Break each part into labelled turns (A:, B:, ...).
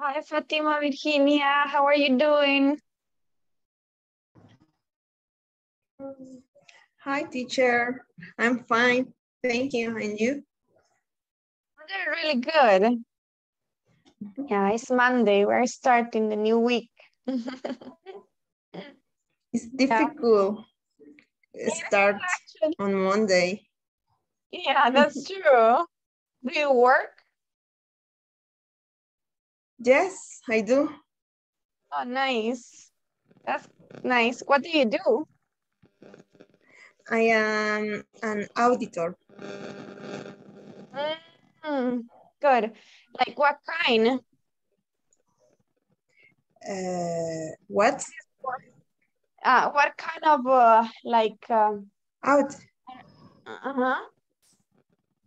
A: Hi, Fatima Virginia. How are you doing?
B: Hi, teacher. I'm fine. Thank you. And you?
A: I'm doing really good. Yeah, it's Monday. We're starting the new week.
B: It's difficult. Start
A: Actually,
B: on Monday.
A: Yeah, that's true. Do you work?
B: Yes, I do.
A: Oh, nice. That's nice. What do you do?
B: I am an auditor.
A: Mm, good. Like what kind?
B: Uh, what?
A: Uh, what kind of uh, like um,
B: Out
A: uh-huh.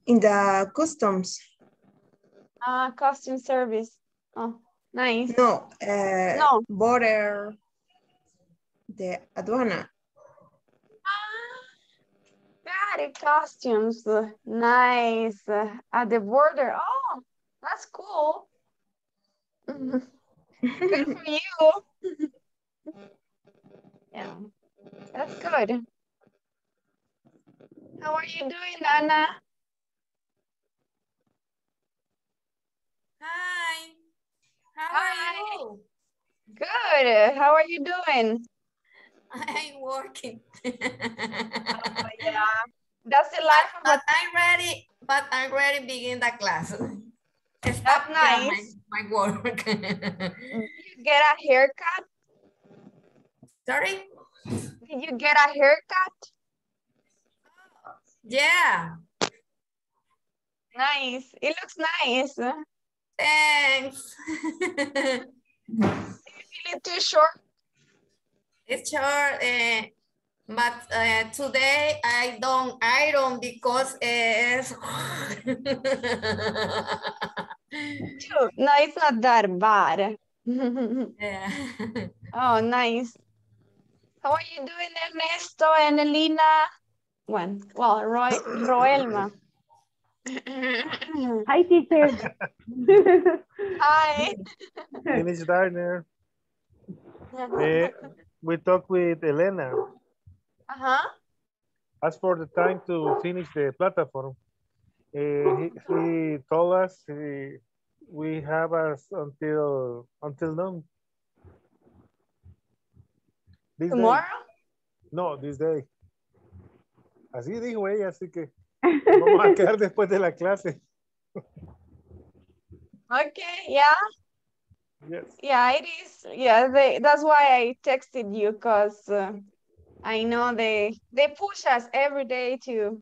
B: in the customs.
A: Uh, costume service. Oh, nice.
B: No, uh,
A: No.
B: border. The aduana.
A: Got it. Costumes. Nice. uh, At the border. Oh, that's cool. Mhm. Good for you. Yeah, that's good. How are you doing, Anna?
C: Hi. How
A: Hi.
C: are you?
A: Good. How are you doing?
C: I'm working.
A: Oh, yeah. That's the life of
C: but
A: a
C: I'm ready. But I'm ready begin the class. Stop
A: nice.
C: my, my work.
A: you get a haircut?
C: Sorry?
A: Did you get a haircut?
C: Yeah.
A: Nice. It looks nice. Feel
C: Thanks.
A: it too short?
C: it's short, uh, but uh, today I don't iron because it's
A: No, it's not that bad.
C: yeah.
A: oh, nice. How are you doing, Ernesto and Elena? One. Well, Roy, Roelma.
D: Hi, teacher.
A: Hi.
E: Finish Darner. Eh, we talked with Elena.
A: Uh-huh.
E: Ask for the time to finish the platform. Eh, he, he told us eh, we have us until until noon. This day.
A: Tomorrow?
E: No, this day. Así dijo ella, así que vamos a quedar después de la clase.
A: Okay, yeah.
E: Yes.
A: Yeah, it is. Yeah, they, that's why I texted you because uh, I know they they push us every day to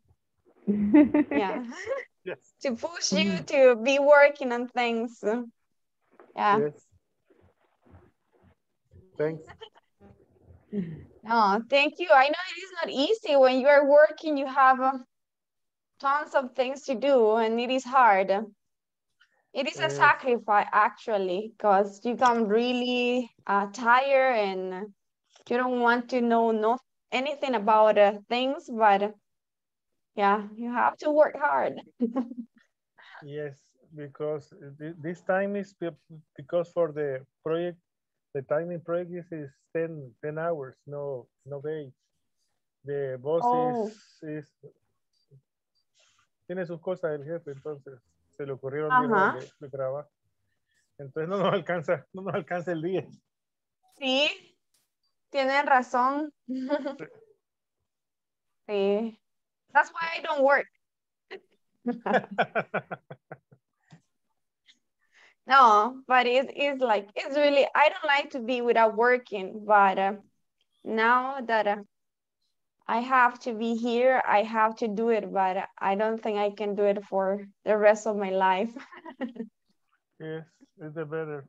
A: yeah
E: Yes.
A: to push you to be working on things. Yeah.
E: Yes. Thanks.
A: No, thank you. I know it is not easy when you are working. You have uh, tons of things to do, and it is hard. It is a
E: Yes.
A: sacrifice actually, because you come really uh, tired and you don't want to know no anything about uh, things, but yeah, you have to work hard.
E: Yes, because this time is because for the project, the timing project is, is 10, 10 hours, no, no days. The boss
A: Oh.
E: is, is, tiene sus cosas el jefe, entonces se le ocurrieron. 10 de, de trabajo. Entonces no nos alcanza, no nos alcanza el día.
A: Sí, tienen razón. Sí. That's why I don't work. No, but it is like, it's really, I don't like to be without working, but uh, now that uh, I have to be here, I have to do it, but I don't think I can do it for the rest of my life.
E: Yes, it's the better.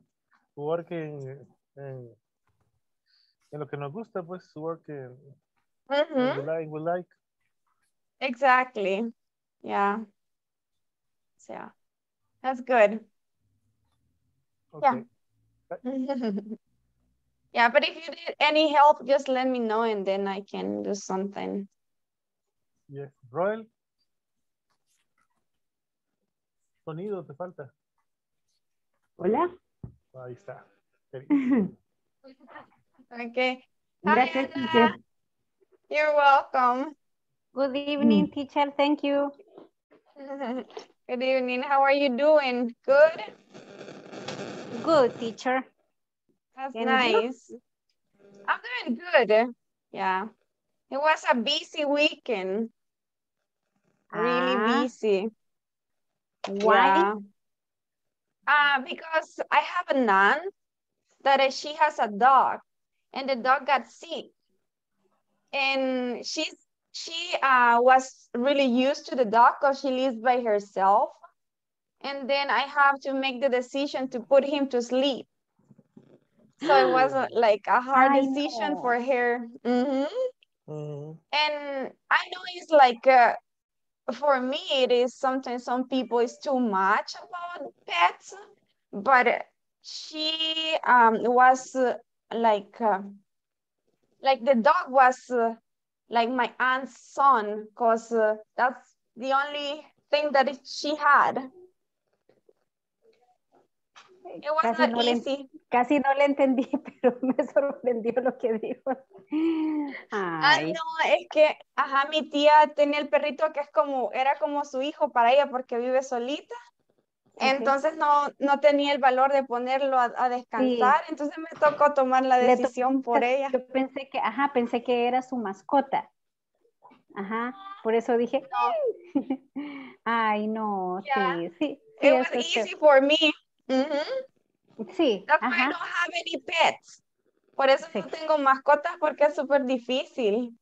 E: Working en, en lo que nos gusta, pues, working and we
A: Mhm,
E: like, we like.
A: Exactly. Yeah. So, yeah, that's good.
E: Okay.
A: Yeah, but if you need any help, just let me know and then I can do something.
E: Yes. Roel. Sonido te falta.
D: Hola.
E: Ahí está.
A: Okay.
D: Gracias,
A: Hi,
D: teacher.
A: Anna. You're welcome.
D: Good evening, teacher. Thank you.
A: Good evening. How are you doing? Good?
D: Good, teacher.
A: That's
D: And you?
A: nice. I'm doing good. Yeah. It was a busy weekend. Really
D: Ah,
A: busy.
D: Why?
A: Yeah. Uh, because I have a nun that she has a dog and the dog got sick. And she's she uh, was really used to the dog because she lives by herself. And then I have to make the decision to put him to sleep. So it wasn't like a hard
D: I
A: decision
D: know.
A: for her. Mhm.
E: Mhm.
A: And I know it's like, uh, for me, it is sometimes some people is too much about pets, but uh, she um, was uh, like, uh, like the dog was uh, like my aunt's son, because uh, that's the only thing that she had.
D: Casi no, le, casi no le entendí, pero me sorprendió lo que dijo.
A: Ah,
D: Ay,
A: no, es que, ajá, mi tía tenía el perrito que es como, era como su hijo para ella porque vive solita. Entonces no, no tenía el valor de ponerlo a, a descansar, entonces me tocó tomar la decisión por ella.
D: yo pensé que, ajá, pensé que era su mascota. Ajá, por eso dije, ay, no,
A: Yeah.
D: sí, sí, sí,
A: It was easy for me.
D: Sí,
A: That's why I
D: ajá,
A: don't have any pets. Por eso no
D: Sí.
A: tengo mascotas porque es súper difícil.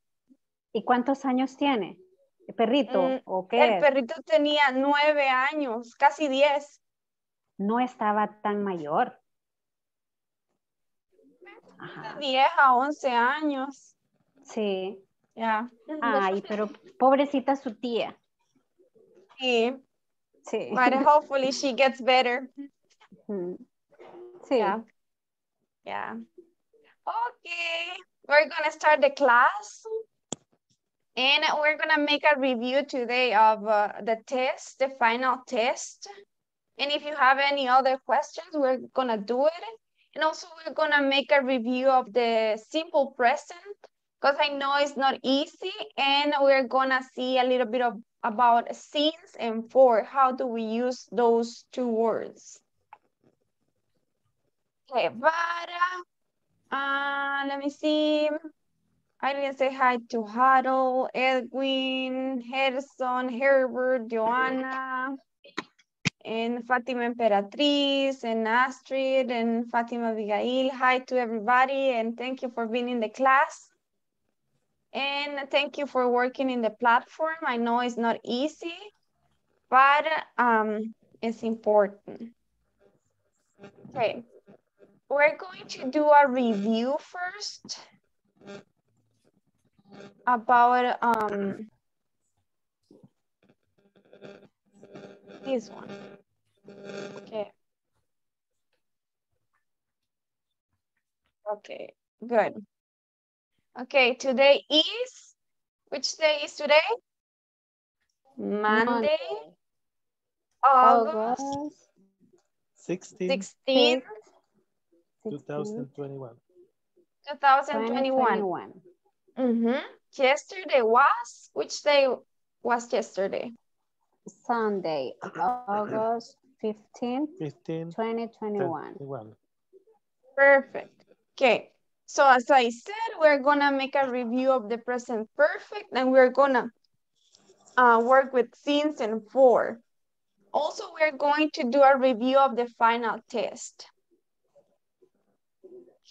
D: ¿y cuántos años tiene? ¿El perrito
A: Mm,
D: o qué
A: El
D: es?
A: perrito tenía nueve años, casi diez.
D: No estaba tan mayor. Ajá,
A: Diez a once años.
D: sí.
A: Ya.
D: Ay, pero pobrecita su tía.
A: Sí,
D: Sí.
A: but hopefully she gets better.
D: Sí.
A: Yeah. Yeah. Okay, we're gonna start the class. And we're gonna make a review today of uh, the test, the final test. And if you have any other questions, we're gonna do it. And also we're gonna make a review of the simple present because I know it's not easy. And we're gonna see a little bit of about since and for. How do we use those two words? Okay, but uh, let me see. I didn't say hi to Huddle, Edwin, Harrison, Herbert, Joanna, and Fatima Imperatriz, and Astrid, and Fatima Abigail. Hi to everybody, and thank you for being in the class. And thank you for working in the platform. I know it's not easy, but um, it's important. Okay, we're going to do a review first about um this one. Okay. Okay, good. Okay, today is which day is today? Monday, August
D: August
E: 16,
A: 16,
E: 2021.
A: 2021.
D: 2021.
A: Mm-hmm. Yesterday was which day was yesterday?
D: Sunday, August 15,
E: 15,
D: 2021.
E: 21.
A: Perfect. Okay. So as I said, we're gonna make a review of the present perfect and we're gonna uh, work with since and for. Also, we're going to do a review of the final test.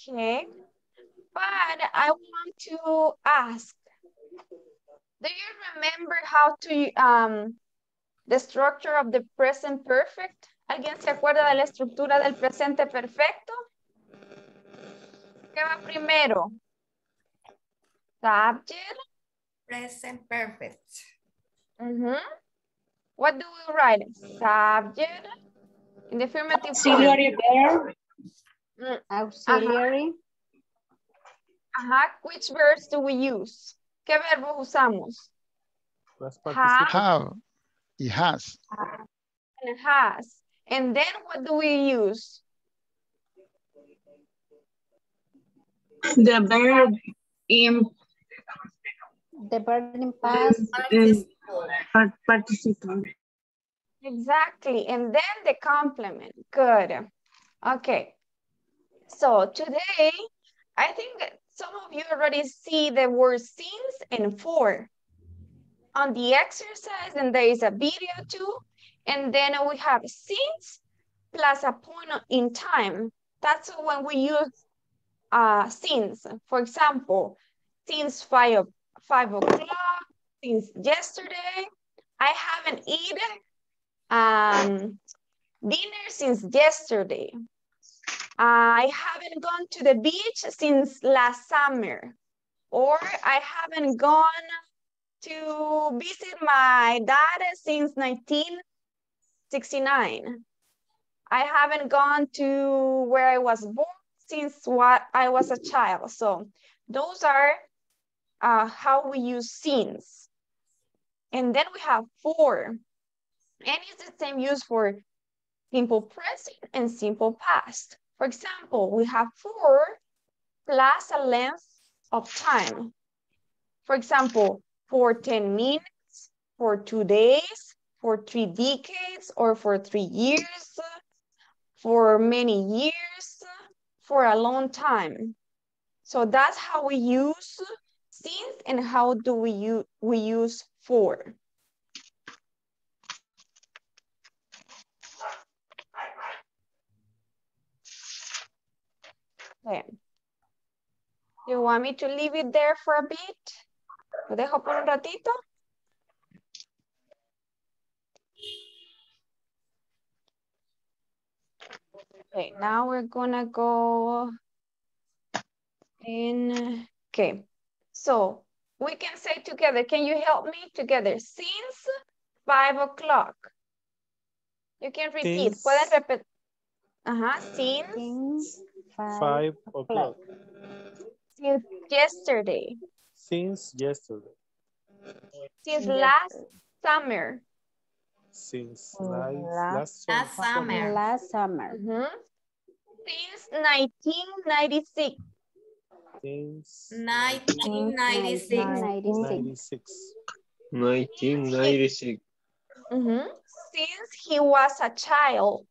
A: Okay. But I want to ask, do you remember how to, um, the structure of the present perfect? ¿Alguien se acuerda de la estructura del presente perfecto? ¿Qué va primero? Subject.
C: Present perfect.
A: Mhm. What do we write? Subject. In the affirmative form.
B: Auxiliary verb.
A: Mm,
D: Auxiliary,
A: Ajá. Which verbs do we use? ¿Qué verbos usamos?
E: Past
A: Have.
F: Have. It has.
A: and has. And then what do we use?
B: The verb in
D: The verb in past,
C: Participle.
B: part- participle.
A: Exactly. And then the complement. Good. Okay. So today, I think some of you already see the word since and for on the exercise, and there is a video too. And then we have since plus a point in time. That's when we use uh, since. For example, since five, five o'clock, since yesterday, I haven't eaten um, dinner since yesterday. I haven't gone to the beach since last summer. Or I haven't gone to visit my dad since 1969. I haven't gone to where I was born since what I was a child. So those are uh, how we use since. And then we have for. And it's the same use for simple present and simple past. For example, we have for plus a length of time. For example, for 10 minutes, for two days, for three decades, or for three years, for many years, for a long time. So that's how we use since and how do we use, we use for. Okay. You want me to leave it there for a bit? ¿Lo dejo por un ratito? Okay, now we're gonna go in, okay. So we can say together, can you help me together? Since five o'clock. You can repeat,
E: Since-
A: pueden repetir. Ajá, since,
D: since five,
E: Five o'clock.
A: since yesterday,
E: Since yesterday.
A: since last summer.
E: Since
D: Mm,
E: last,
D: last-
E: last,
C: Last
E: summer.
C: summer.
D: last summer.
A: Mhm. Since 1996.
E: Since
C: 1996.
D: 1996.
E: 96.
F: 1996.
A: Mhm. Since he was a child.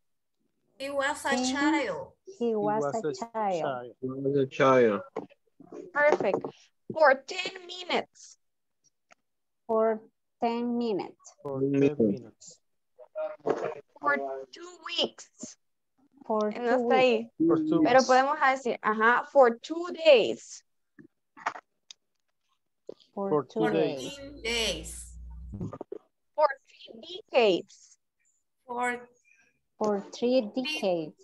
C: He was a
D: Since-
C: child.
D: He was,
E: was
D: a, child.
F: I was a child.
A: Perfect. For 10 minutes.
D: For 10 minutes.
E: For 10 minutes.
A: For two weeks.
D: For
A: No
D: two
A: está
D: weeks.
A: ahí.
E: For two
A: Pero
E: weeks.
A: podemos decir, ajá, for two days.
D: For,
E: For
D: two
E: two days.
D: days.
C: 14 days.
A: For three decades.
C: For
D: For three decades.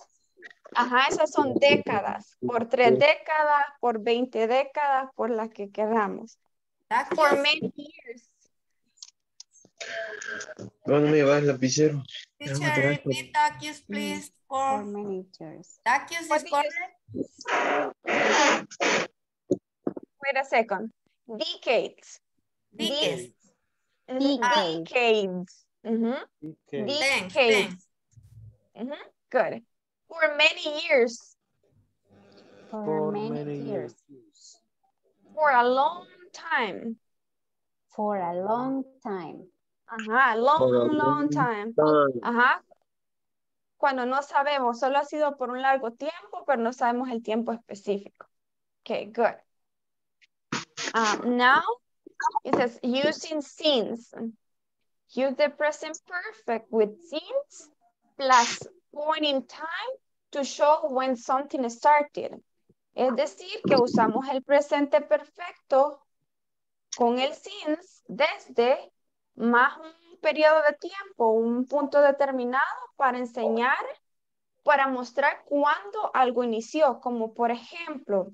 A: Ajá, esas son décadas. Por tres décadas, por 20 décadas, por las que queramos. For
C: decades.
A: many years.
F: ¿Dónde me llevas el lapicero?
C: Teacher, repeat decades, please.
D: For
C: For
D: many years.
A: What
C: is correct.
A: Wait a second. Decades.
C: Decades.
D: Decades.
A: Decades. Decades. Good. For many years.
D: For,
E: For
D: many,
E: many
D: years.
E: years.
A: For a long time.
D: For a long time.
A: Ajá, a long, long
F: long
A: time.
F: Time.
A: Ajá. Cuando no sabemos, solo ha sido por un largo tiempo, pero no sabemos el tiempo específico. Okay, good. Um, now, it says using since. Use the present perfect with since plus point in time to show when something started. Es decir, que usamos el presente perfecto con el since desde más un periodo de tiempo, un punto determinado para enseñar, para mostrar cuándo algo inició, como por ejemplo,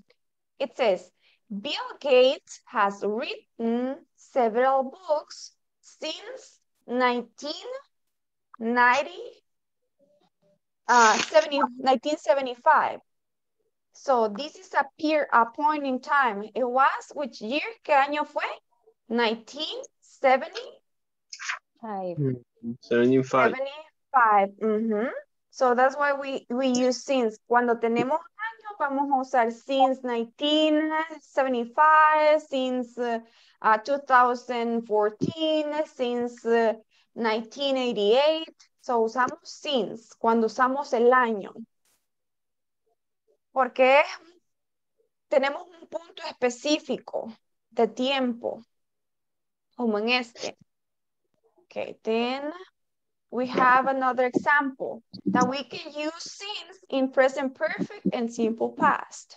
A: it says, Bill Gates has written several books since 1990, uh, 70 1975. So this is a peer, a point in time. It was, which year? ¿Qué año fue? 1970.
D: Five.
F: 75.
A: 75. mhm. So that's why we, we use since. Cuando tenemos un año vamos a usar since 1975, since uh, uh, 2014, since uh, 1988. So usamos since cuando usamos el año. Porque tenemos un punto específico de tiempo, como en este. Okay, then we have another example that we can use since in present perfect and simple past.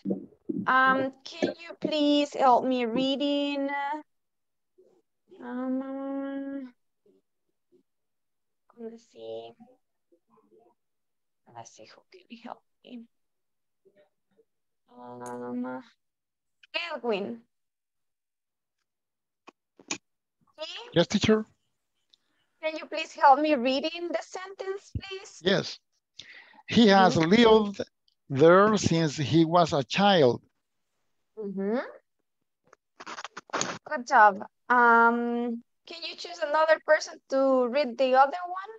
A: Um, can you please help me reading? Um, let's see. Let's see who can help me. Um, Edwin.
G: Yes, teacher.
A: Can you please help me reading the sentence, please?
G: Yes. He has lived there since he was a child.
A: Mhm. Good job. Um, can you choose another person to read the other one?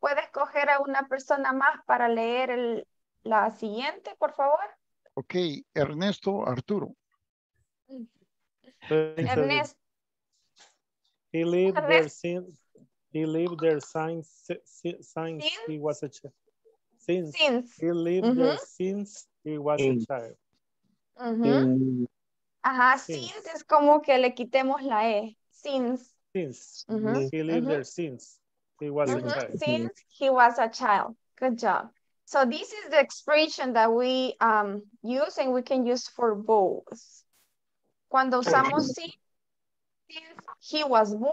A: ¿Puede escoger a una persona más para leer el- la siguiente, por favor?
G: Ok, Ernesto Arturo.
E: Edwin.
A: Ernesto,
E: He lived there
A: Ernest.
E: since, he lived there since, since since he was a child. Since,
A: since.
E: he lived there since he was a child.
F: In-
A: Ajá,
E: Since.
A: since es como que le quitemos la E. Since.
E: Since,
A: Ujú,
E: he lived
A: ujú.
E: there since he was a child.
A: Since he was a child. Good job. So this is the expression that we um, use and we can use for both. Cuando usamos since, since he was born,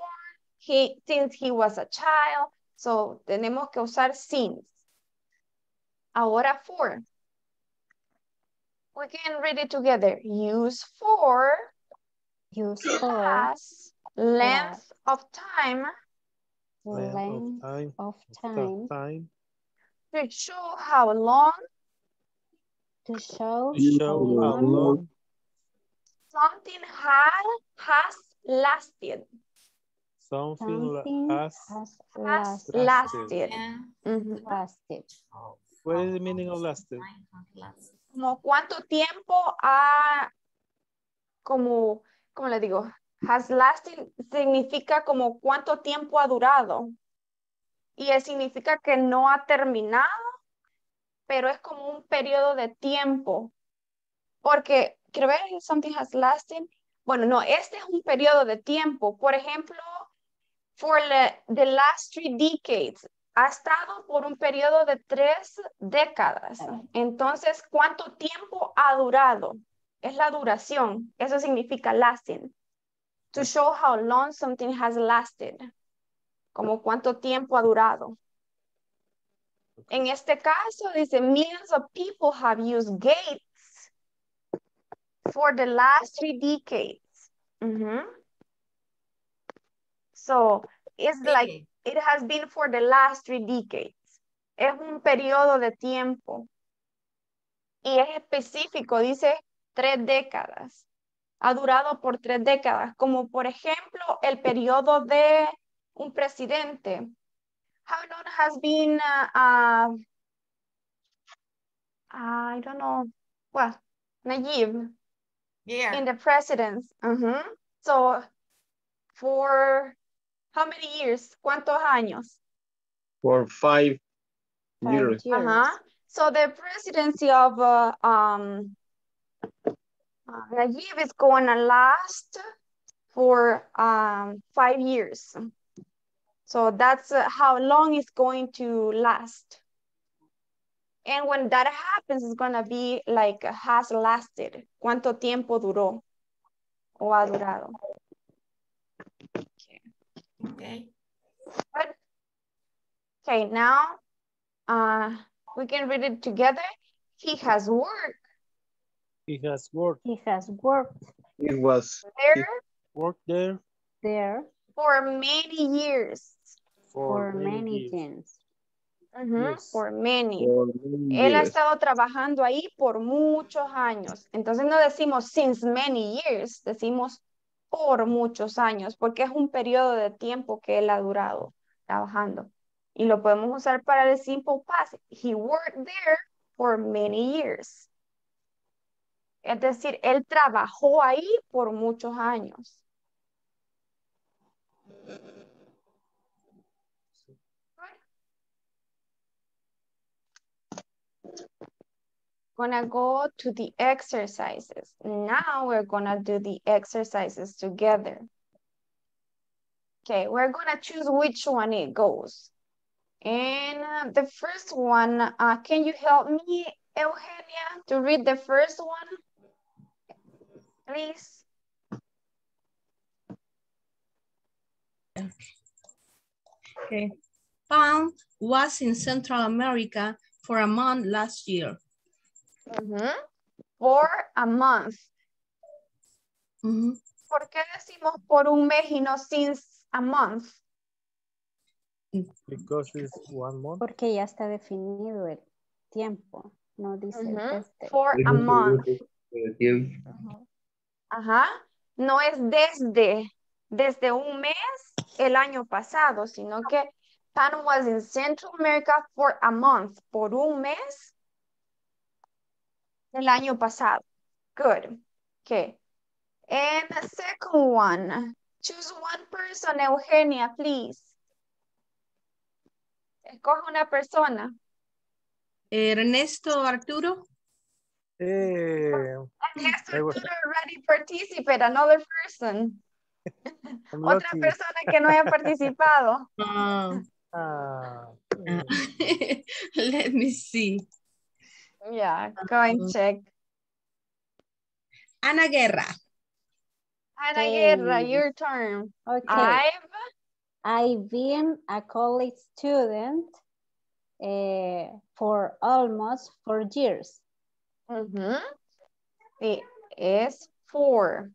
A: he, since he was a child. So tenemos que usar since. Ahora for. We can read it together. Use for
D: Use for
A: length of time
E: Length of time,
D: of time
E: time,
A: to show how long
D: to show
E: to show how
D: long
E: long
A: something had has lasted.
E: something
D: something
E: has,
D: has
A: Has
D: last-
A: lasted.
C: Yeah.
A: Ujú.
D: lasted.
E: what is the meaning of lasted?
A: Como cuánto tiempo ha, como, ¿cómo le digo? Has lasted significa como cuánto tiempo ha durado. Y significa que no ha terminado, pero es como un periodo de tiempo. Porque, quiero ver, something has lasted. Bueno, no, este es un periodo de tiempo. Por ejemplo, for the, the last three decades, ha estado por un periodo de tres décadas. Entonces, ¿cuánto tiempo ha durado? Es la duración. Eso significa lasting. To show how long something has lasted. Como cuánto tiempo ha durado. En este caso, dice, millions of people have used gates for the last three decades. So, it's like it has been for the last three decades. Es un periodo de tiempo. Y es específico, dice tres décadas. Ha durado por tres décadas, como por ejemplo el periodo de un presidente. How long has been, uh, uh, I don't know, well, Nayib
C: Yeah.
A: in the presidency. Mhm. So, for how many years? ¿Cuántos años?
F: for five
D: Five
F: years.
D: years.
A: Uh-huh. So the presidency of uh, um, uh, Nayib is going to last for um, five years. So that's uh, how long it's going to last. And when that happens, it's going to be like has lasted. ¿Cuánto tiempo duró o ha durado?
C: Okay.
A: Good. Okay, now uh, we can read it together. He has worked
E: He has worked,
D: He has worked
F: It was
A: there
E: worked there
D: there
A: for many years.
E: for,
D: for many
E: years.
D: years.
A: Ujú,
E: Yes.
A: For many.
F: for many
A: Él ha
F: years.
A: estado trabajando ahí por muchos años. Entonces no decimos since many years, decimos por muchos años, porque es un periodo de tiempo que él ha durado trabajando. Y lo podemos usar para el simple past. He worked there for many years. Es decir, él trabajó ahí por muchos años. Gonna go to the exercises. Now we're gonna do the exercises together. Okay, we're gonna choose which one it goes. And uh, the first one, uh, can you help me, Eugenia, to read the first one? Please.
B: Okay. Pan was in Central America for a month last year.
A: Ujú. For a month.
B: Ujú.
A: ¿Por qué decimos por un mes y no since a month?
E: Because it's one month.
D: Porque ya está definido el tiempo. No dice
A: Ujú.
D: desde.
A: For a month. Ajá. No es desde, desde un mes el año pasado, sino que Pan was in Central America for a month. Por un mes el año pasado. Good. Okay. And the second one. Choose one person, Eugenia, please. Escoge una persona.
B: Ernesto Arturo.
E: Eh,
A: Yes,
E: I was-
A: already participate, another person.
E: I'm
A: Otra
E: lucky.
A: persona que no haya participado.
B: Ah. Let me see.
A: Yeah, go and check.
B: Ana Guerra.
A: Ana
D: Okay.
A: Guerra, your turn.
D: Okay.
A: I've,
D: I've been a college student eh, for almost four years.
A: Mhm. It is four.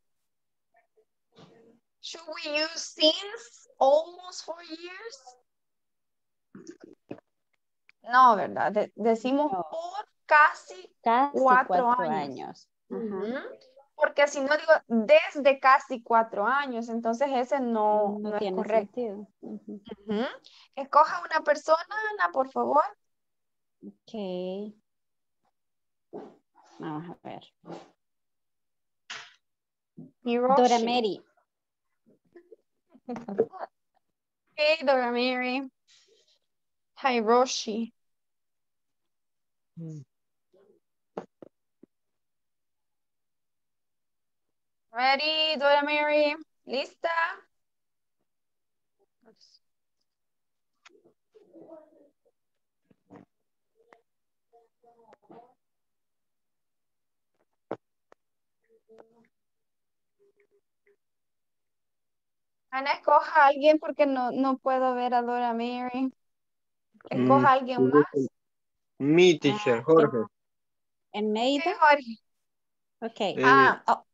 A: Should we use since almost four years? No, ¿verdad? De- decimos
D: No.
A: por casi
D: Casi
A: Cuatro
D: cuatro,
A: años. Porque si no digo desde casi cuatro años, entonces ese no,
D: No,
A: no es correcto.
D: sentido. Ujú.
A: Escoja una persona, Ana, por favor.
D: Ok. Vamos a ver.
A: Hiroshi.
D: Dora Mary.
A: Hey, Dora Mary. Hiroshi.
E: mm,
A: Ready, Dora Mary? ¿Lista? Ana, escoja a alguien porque no, no puedo ver a Dora Mary. Escoja
F: Mm,
A: a alguien más.
F: Me, teacher, Jorge.
A: Sí,
D: Eneida.
A: Jorge.
D: Ok.
F: Eh,
A: Ah, oh,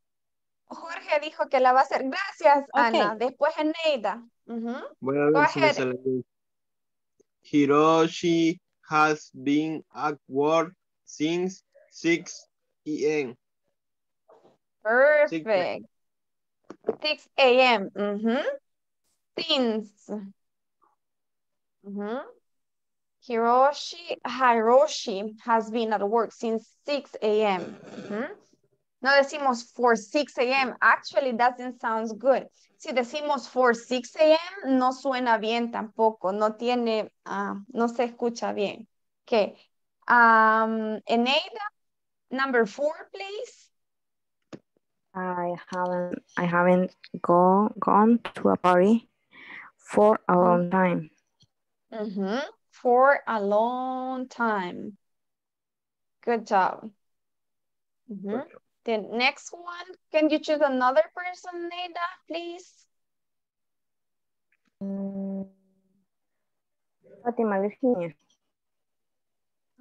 A: Jorge dijo que la va a hacer. Gracias. Ana. Después Eneida. Ujú.
F: Voy a
A: Go
F: ver si me sale bien. Hiroshi has been at work since 6 a.m.
A: Perfect. 6 a.m. Mhm. Since. Mhm. Hiroshi, Hiroshi has been at work since 6 a.m. Mhm. No decimos for 6 a.m. Actually, doesn't sound good. Si decimos for 6 a.m., no suena bien tampoco. No tiene, ah, no se escucha bien. Okay. Um, Eneida, number four, please.
H: I haven't I haven't go, gone to a party for a long time.
A: Mhm. For a long time. Good job. Mhm. The next one, can you choose another person, Neda, please?
H: Mm, Fátima Virginia.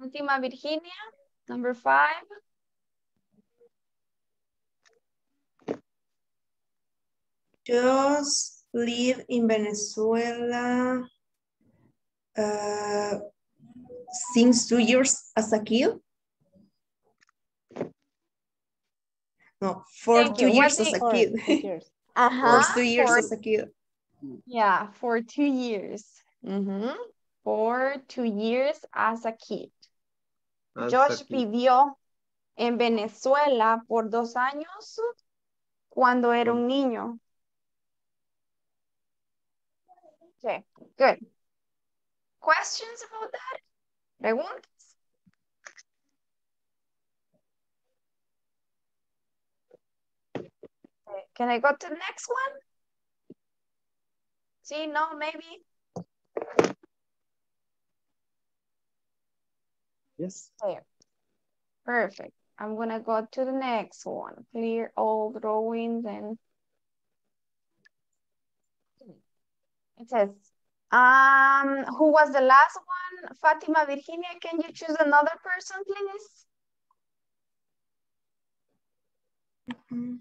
A: Fátima Virginia, number five.
B: Just live in Venezuela uh, since two years as a kid. No, for
A: Thank
B: two
A: you.
B: Years as a kid.
D: two years.
B: For two years
A: for-
B: as a kid.
A: yeah, for two years. Mhm. For two years as a kid.
F: As
A: Josh
F: a kid.
A: vivió en Venezuela por dos años cuando era un niño. Okay, good. Questions about that? Preguntas? Okay, Can I go to the next one? See, no, maybe?
E: Yes.
A: There. Perfect. I'm gonna go to the next one. Clear all drawings and it says, um, who was the last one? Fatima Virginia, can you choose another person, please?
B: Mhm.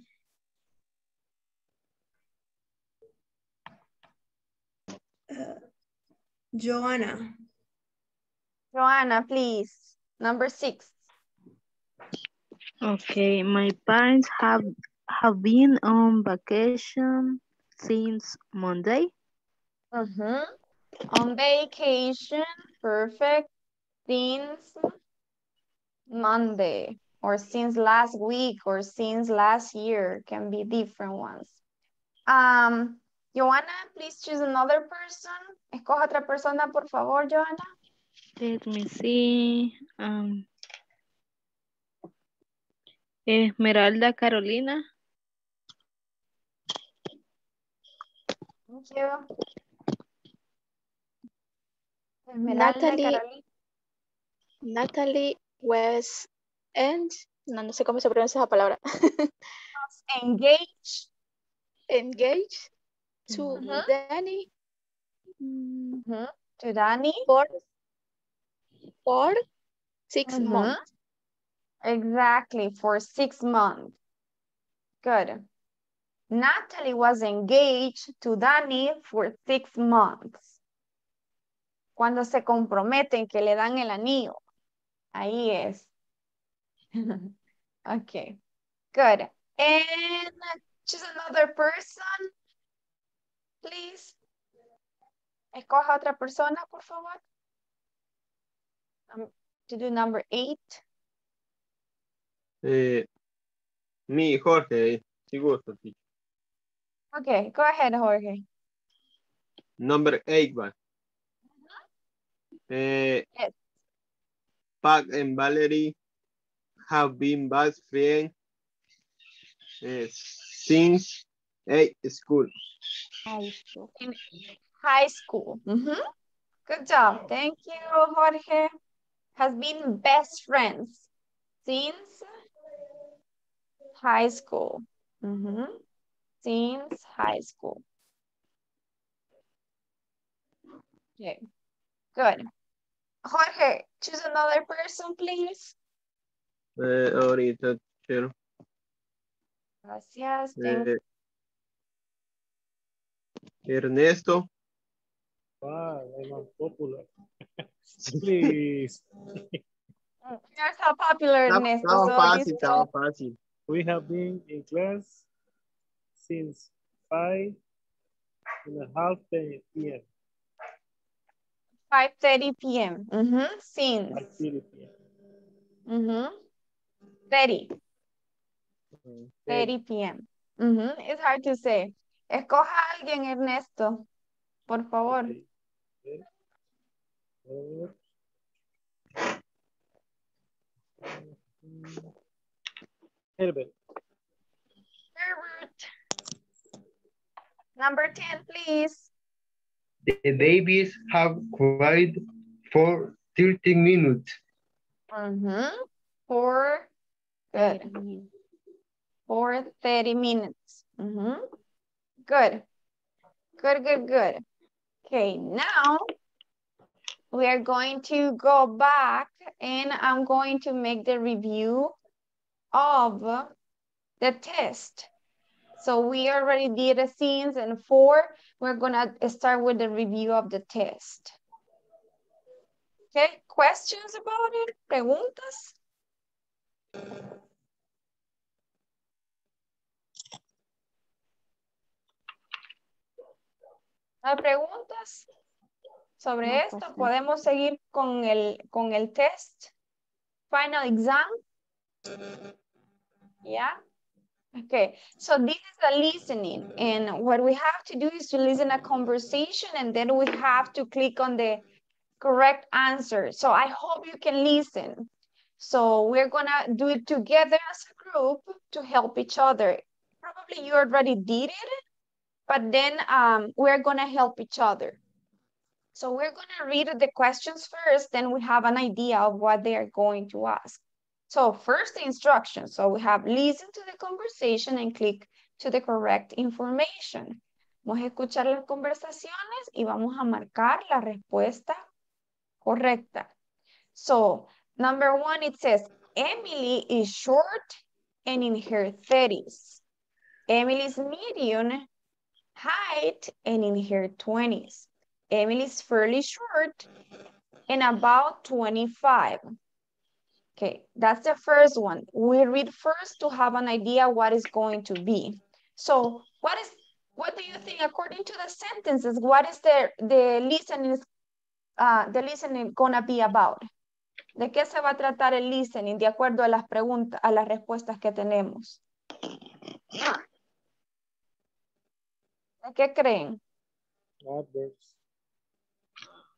B: Uh, Joanna.
A: Joanna, please. Number six.
H: Okay, my parents have have been on vacation since Monday.
A: Mhm. On vacation, perfect. Since Monday or since last week or since last year can be different ones. Um, Joanna, please choose another person. Escoja otra persona, por favor, Joanna.
H: Let me see. Um, Esmeralda Carolina.
A: Thank you.
I: Natalie.
A: Carolina.
I: Natalie was and no, no sé cómo se pronuncia esa palabra.
A: Engage.
I: Engaged to
A: Mhm.
I: Danny mm,
A: Mhm. To Danny.
I: for for 6
A: Mhm.
I: months.
A: Exactly, for six months. Good. Natalie was engaged to Danny for six months. Cuando se comprometen que le dan el anillo. Ahí es. okay, good. And choose another person, please. Escoja otra persona, por favor. Um, to do number eight.
F: Eh, mi Jorge, si gusta.
A: Okay, go ahead, Jorge.
F: Number eight, va. Eh,
A: Yes.
F: Pac and Valerie have been best friends eh, since eight school.
D: High school.
A: in high school. Mhm. Good job. Thank you, Jorge. Has been best friends since high school. Mhm. Since high school. Okay. Good. Jorge, choose another person, please.
F: Eh, ahorita, quiero.
A: Gracias. Thank
F: Eh, Ernesto,
E: Ah, I'm unpopular. Please.
A: Here's how popular
F: estaba
A: Ernesto.
F: estaba
A: so
F: fácil,
A: this
F: estaba
A: one-
F: fácil.
E: We have been in class since five and a half p.m.
A: 5.30 p.m. Mhm. Since.
E: 5:30 p.m.
A: Mhm. 30.
E: Mm,
A: 30 p.m. Ujú, It's hard to say. Escoja a alguien, Ernesto. Por favor.
E: okay. Okay. Uh, mm, Herbert.
A: Herbert. Number 10, please.
J: The babies have cried for 30 minutes.
A: Mhm. For, good. For 30 minutes. Mhm. Good. Good, good, good. Okay, now we are going to go back and I'm going to make the review of the test. So we already did the scenes and four, we're gonna start with the review of the test. Okay, questions about it? Preguntas? ¿No hay preguntas sobre
D: No
A: esto?
D: questions.
A: ¿Podemos seguir con el, con el test? Final exam? Yeah? Okay, so this is the listening. And what we have to do is to listen a conversation and then we have to click on the correct answer. So I hope you can listen. So we're gonna do it together as a group to help each other. Probably you already did it, but then um, we're gonna help each other. So we're gonna read the questions first, then we have an idea of what they are going to ask. So first the instructions. So we have listen to the conversation and click to the correct information. Vamos a escuchar las conversaciones y vamos a marcar la respuesta correcta. So number one, it says, Emily is short and in her 30s. Emily is medium height and in her 20s. Emily is fairly short and about 25. Okay, that's the first one. We read first to have an idea what is going to be. So what is what do you think according to the sentences, what is the, the listening uh, the listening gonna be about? ¿De qué se va a tratar el listening de acuerdo a las preguntas, a las respuestas que tenemos? ¿De qué creen?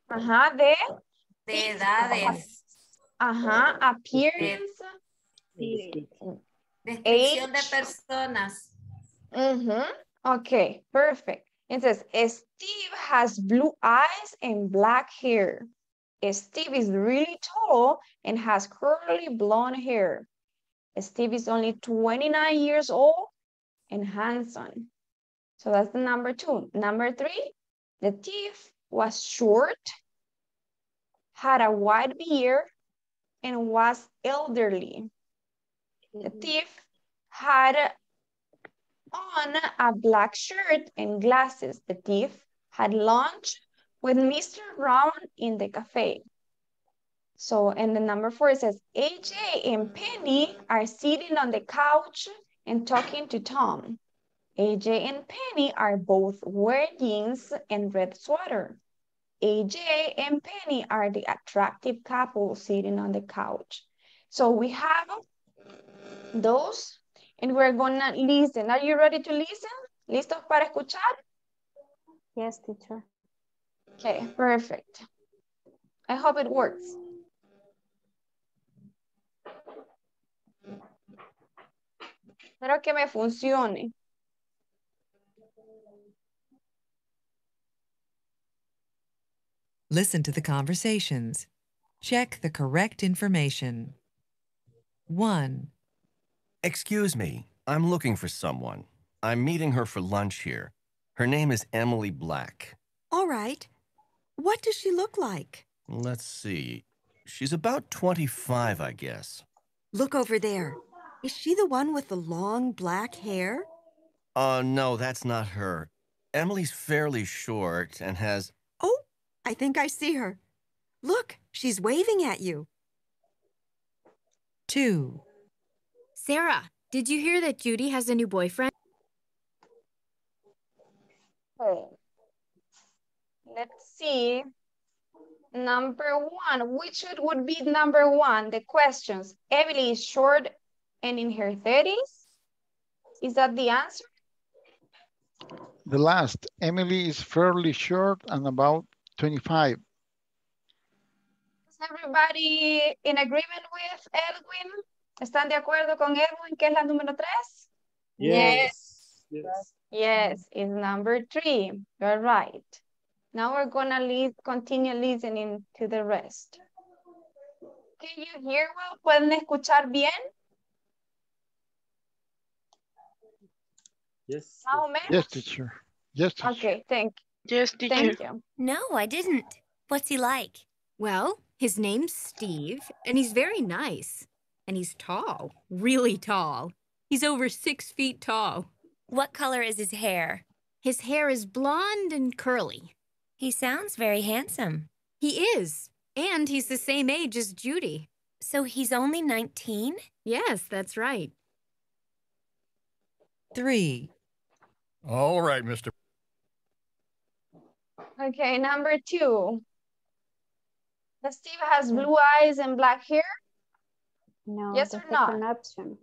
A: Ajá, de,
C: De edades.
A: Ajá, appearance,
C: Descripción de
A: Age.
C: personas.
A: Mhm. Okay, perfect. It says, Steve has blue eyes and black hair. Steve is really tall and has curly blonde hair. Steve is only 29 years old and handsome. So that's the number two. Number three, the thief was short, had a white beard, and was elderly. The mm-hmm. thief had on a black shirt and glasses. The thief had lunch with Mr. Brown in the cafe. So, and the number four it says, AJ and Penny are sitting on the couch and talking to Tom. AJ and Penny are both wearing jeans and red sweater. AJ and Penny are the attractive couple sitting on the couch. So we have those and we're gonna listen. Are you ready to listen? ¿Listos para escuchar?
D: Yes, teacher.
A: Okay, perfect. I hope it works. Espero que me funcione.
K: Listen to the conversations. Check the correct information. 1,
L: Excuse me, I'm looking for someone. I'm meeting her for lunch here. Her name is Emily Black.
M: All right. What does she look like?
L: Let's see. She's about 25, I guess.
M: Look over there. Is she the one with the long black hair?
L: Uh, no, that's not her. Emily's fairly short and has.
M: Oh, I think I see her. Look, she's waving at you.
K: 2,
N: Sarah, did you hear that Judy has a new boyfriend?
A: Okay. Let's see. Number one, which would be number one? The questions. Emily is short and in her 30s. Is that the answer?
G: The last, Emily is fairly short and about 25.
A: Is everybody in agreement with Edwin? ¿Están de acuerdo con Edwin que es la número tres?
E: Yes. Yes.
A: Yes, it's number three. You're right. Now we're gonna continue listening to the rest. Can you hear well? ¿Pueden escuchar bien?
E: Yes.
A: Más o menos?
G: Yes, teacher. Yes, teacher.
A: Okay, thank
I: Yes,
A: you. Thank you.
N: No, I didn't. What's he like? Well, his name's Steve, and he's very nice. And he's tall, really tall. He's over six feet tall.
O: What color is his hair?
N: His hair is blonde and curly.
O: He sounds very handsome.
N: He is. And he's the same age as Judy.
O: So he's only 19?
N: Yes, that's right.
K: 3,
P: All right, Mr.
A: Okay, number two. Steve has blue eyes and black hair?
D: No,
A: Yes or not?
D: second option.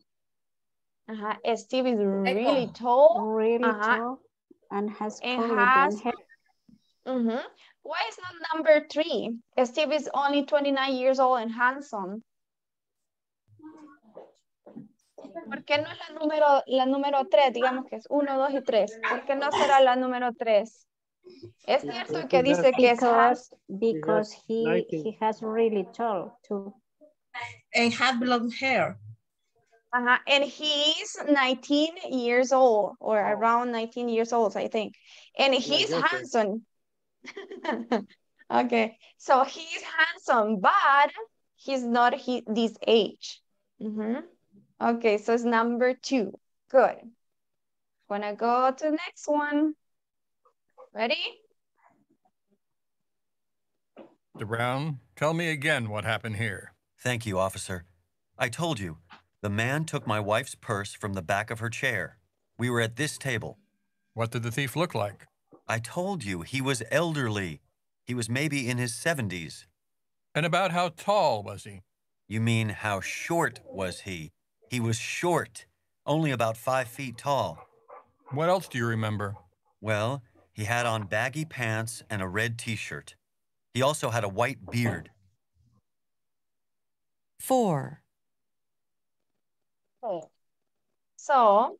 A: Ajá. Steve is really tall.
D: Really
A: Ajá.
D: tall and has
A: And has-
D: hair.
A: Mhm. Why is not number three? Steve is only 29 years old and handsome. ¿Por qué no es la número, la número tres? Digamos que es uno, dos y tres. ¿Por qué no será la número tres? Es cierto que dice que es
D: Because, because he, he has really tall too.
B: And have blonde hair.
A: Ajá, and he's 19 years old or around 19 years old, I think. And he's
E: Joseph.
A: handsome. okay, so he's handsome, but he's not he, this age. Mhm. Okay, so it's number two. Good. Gonna go to the next one. Ready?
P: Mr. Brown, tell me again what happened here.
Q: Thank you, officer. I told you, the man took my wife's purse from the back of her chair. We were at this table.
P: What did the thief look like?
Q: I told you, he was elderly. He was maybe in his 70s.
P: And about how tall was he?
Q: You mean how short was he? He was short, only about five feet tall.
P: What else do you remember?
Q: Well, he had on baggy pants and a red t shirt. He also had a white beard.
K: 4.
A: Oh. So,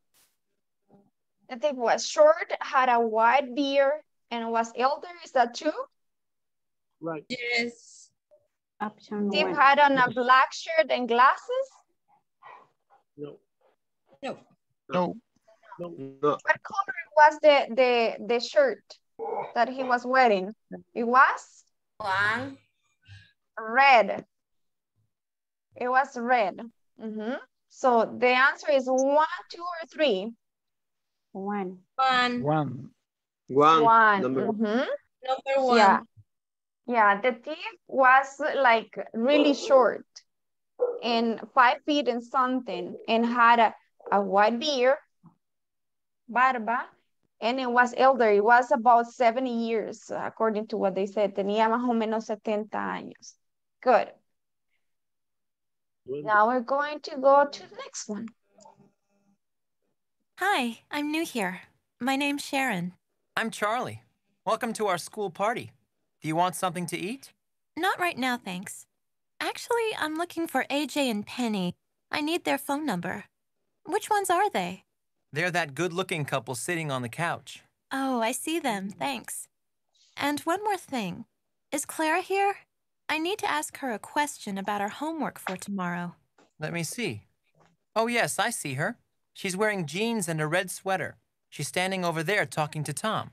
A: the thief was short, had a white beard, and was elder. Is that true?
E: Right.
B: Yes.
D: Option
A: Thief
D: one.
A: had on a black shirt and glasses.
E: No.
B: No.
G: No,
F: No.
A: What color was the, the, the shirt that he was wearing? It was
C: One,
A: red. It was red. Mhm. So the answer is one, two, or three?
D: One.
B: One.
G: one.
F: One.
A: One.
F: Number
A: Mhm.
B: Number one.
A: Yeah. Yeah, the thief was like really short and five feet and something and had a, a white beard, barba, and it was elder. It was about 70 years, according to what they said. Tenía más o menos 70 años. Good. Now we're going to go to the next one.
O: Hi, I'm new here. My name's Sharon.
R: I'm Charlie. Welcome to our school party. Do you want something to eat?
O: Not right now, thanks. Actually, I'm looking for AJ and Penny. I need their phone number. Which ones are they?
R: They're that good looking couple sitting on the couch.
O: Oh, I see them, thanks. And one more thing. Is Clara here? I need to ask her a question about our homework for tomorrow.
R: Let me see. Oh, yes, I see her. She's wearing jeans and a red sweater. She's standing over there talking to Tom.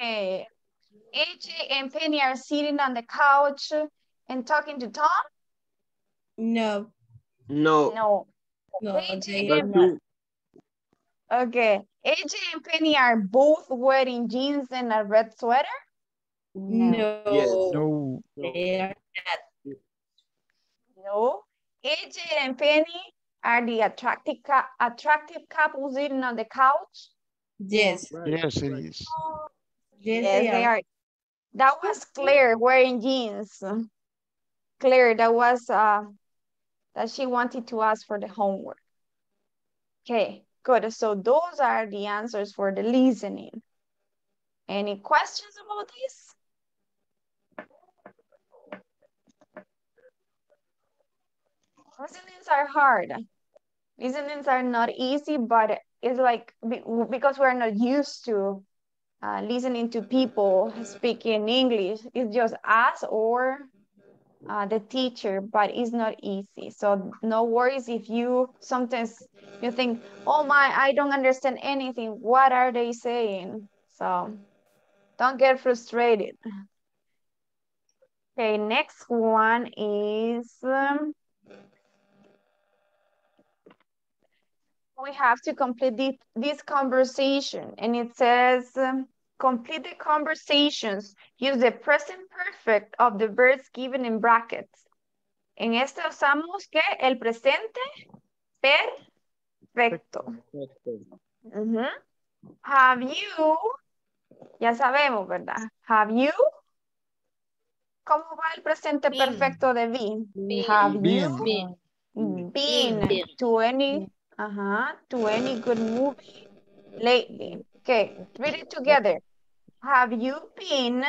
A: Okay. AJ and Penny are sitting on the couch and talking to Tom?
B: No.
F: No.
A: No.
B: No,
A: AJ and
F: two.
A: Okay. AJ and Penny are both wearing jeans and a red sweater?
B: No.
F: Yes.
G: No,
B: They are
A: No. AJ and Penny are the attractive attractive couple sitting on the couch?
B: Yes.
G: yes, it is.
B: Yes,
A: Yes,
B: they are.
A: That was Claire wearing jeans. Claire, that was uh that she wanted to ask for the homework. Okay, good. So those are the answers for the listening. Any questions about this? Listenings are hard. Listenings are not easy, but it's like because we're not used to uh, listening to people speaking English. It's just us or uh, the teacher, but it's not easy. So no worries if you sometimes you think, oh my, I don't understand anything. What are they saying? So don't get frustrated. Okay, next one is um, we have to complete this, this conversation and it says um, complete the conversations use the present perfect of the verbs given in brackets. En este usamos que el presente perfecto. Have you ya sabemos verdad have you ¿Cómo va el presente perfecto de be? Have you
G: Been.
A: been. to any, uh to any good movie lately? Okay, read it together. Have you been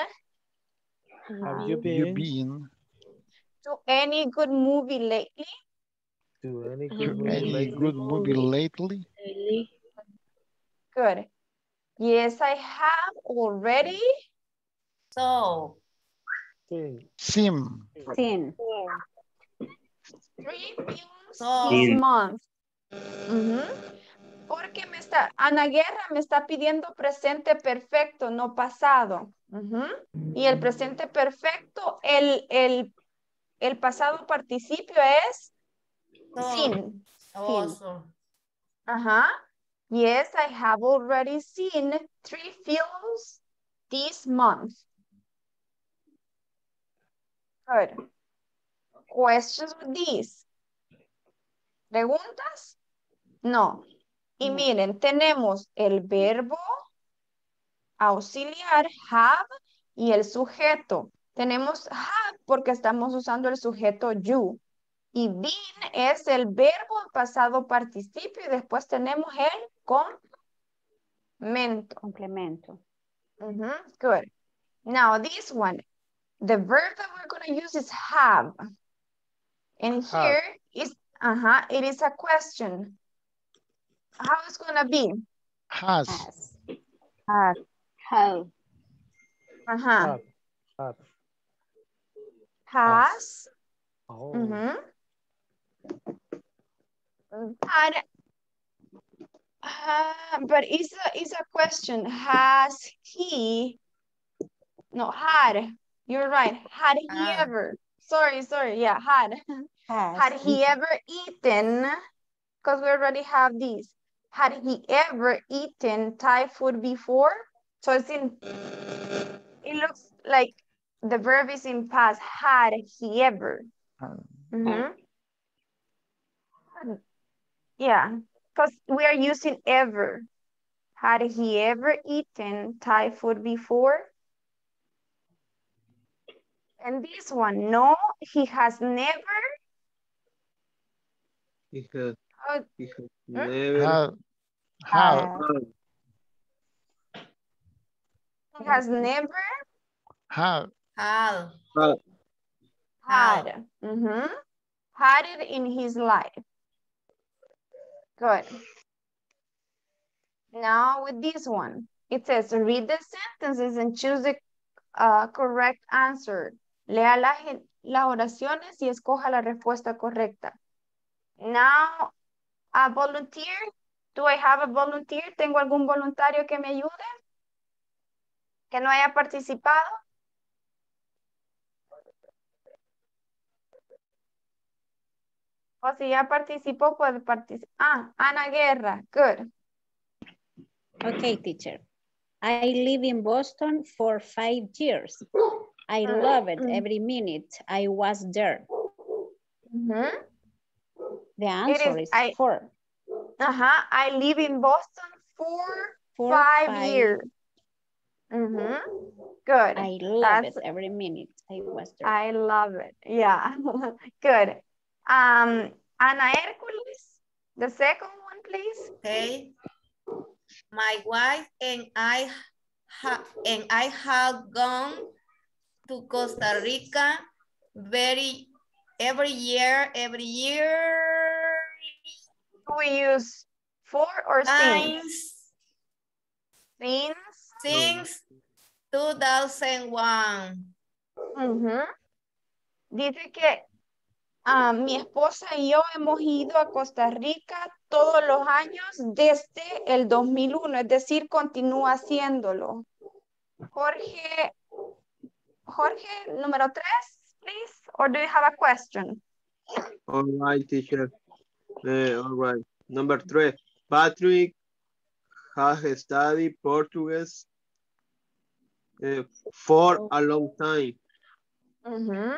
E: Have you
G: You
E: been
G: been
A: to any good movie lately?
E: to any
G: to
E: good movie
G: any
E: lately?
G: good movie lately?
A: Good. Yes, I have already.
C: So,
E: Sí.
G: Sim.
D: Sin.
A: Three films
C: so,
A: this
J: Sin.
A: month. Ujú. Porque me está, Ana Guerra me está pidiendo presente perfecto, no pasado. Y el presente perfecto, el, el, el pasado participio es
C: so,
A: sin. Ajá. Yes, I have already seen three films this month. Good. Questions with these. ¿Preguntas? No. Y miren, tenemos el verbo auxiliar, have, y el sujeto. Tenemos have porque estamos usando el sujeto you. Y been es el verbo en pasado participio y después tenemos el complemento.
D: Complemento.
A: Good. Now this one, the verb that we're going to use is have. And
E: Have.
A: here is, uh-huh, it is a question. How it's going to be?
G: Has.
D: Has.
H: Has.
D: Have.
A: Uh-huh.
E: Have. Have.
A: Has.
E: Oh.
A: Mhm. Had. Uh, but it's a, it's a question. Has he, no, had, you're right. Had he
C: Ah.
A: ever, sorry, sorry, yeah, had.
D: Has.
A: Had he ever eaten, because we already have these. Had he ever eaten Thai food before? So it's in, it looks like the verb is in past. Had he ever? Mhm. Yeah, because we are using ever. Had he ever eaten Thai food before? And this one, no, he has never.
F: He has, he has
A: Hmm?
F: never
G: Have. Have.
F: had.
A: he has never
G: Have.
C: Had.
F: had.
A: had. mhm, Had it in his life. Good. Now with this one, it says read the sentences and choose the uh, correct answer. Lea las, las oraciones y escoja la respuesta correcta. Now, a volunteer. Do I have a volunteer? ¿Tengo algún voluntario que me ayude? ¿Que no haya participado? O si ya participó, puede participar. Ah, Ana Guerra. Good.
D: Okay, teacher. I live in Boston for five years. I
A: Mm,
D: love it
A: mm.
D: every minute I was there.
A: Mhm.
D: The answer
A: is-
D: is,
A: I-
D: four.
A: Ajá, I live in Boston for
D: For
A: five,
D: five-
A: years. Mhm. Good.
D: I love
A: That's-
D: it every minute I was there.
A: I love it. Yeah. Good. Um, Ana Hercules, the second one, please.
C: Okay. My wife and I ha and I have gone to Costa Rica very every year, every year
A: Do we use for or since? Since.
C: since 2001.
A: Ujú. Dice que ah, mi esposa y yo hemos ido a Costa Rica todos los años desde el 2001, es decir, continúa haciéndolo. Jorge, Jorge, número tres, please, or do you have a question?
F: All right, teacher. Eh, all right. Number three. Patrick has studied Portuguese eh, for a long time.
A: Ujú.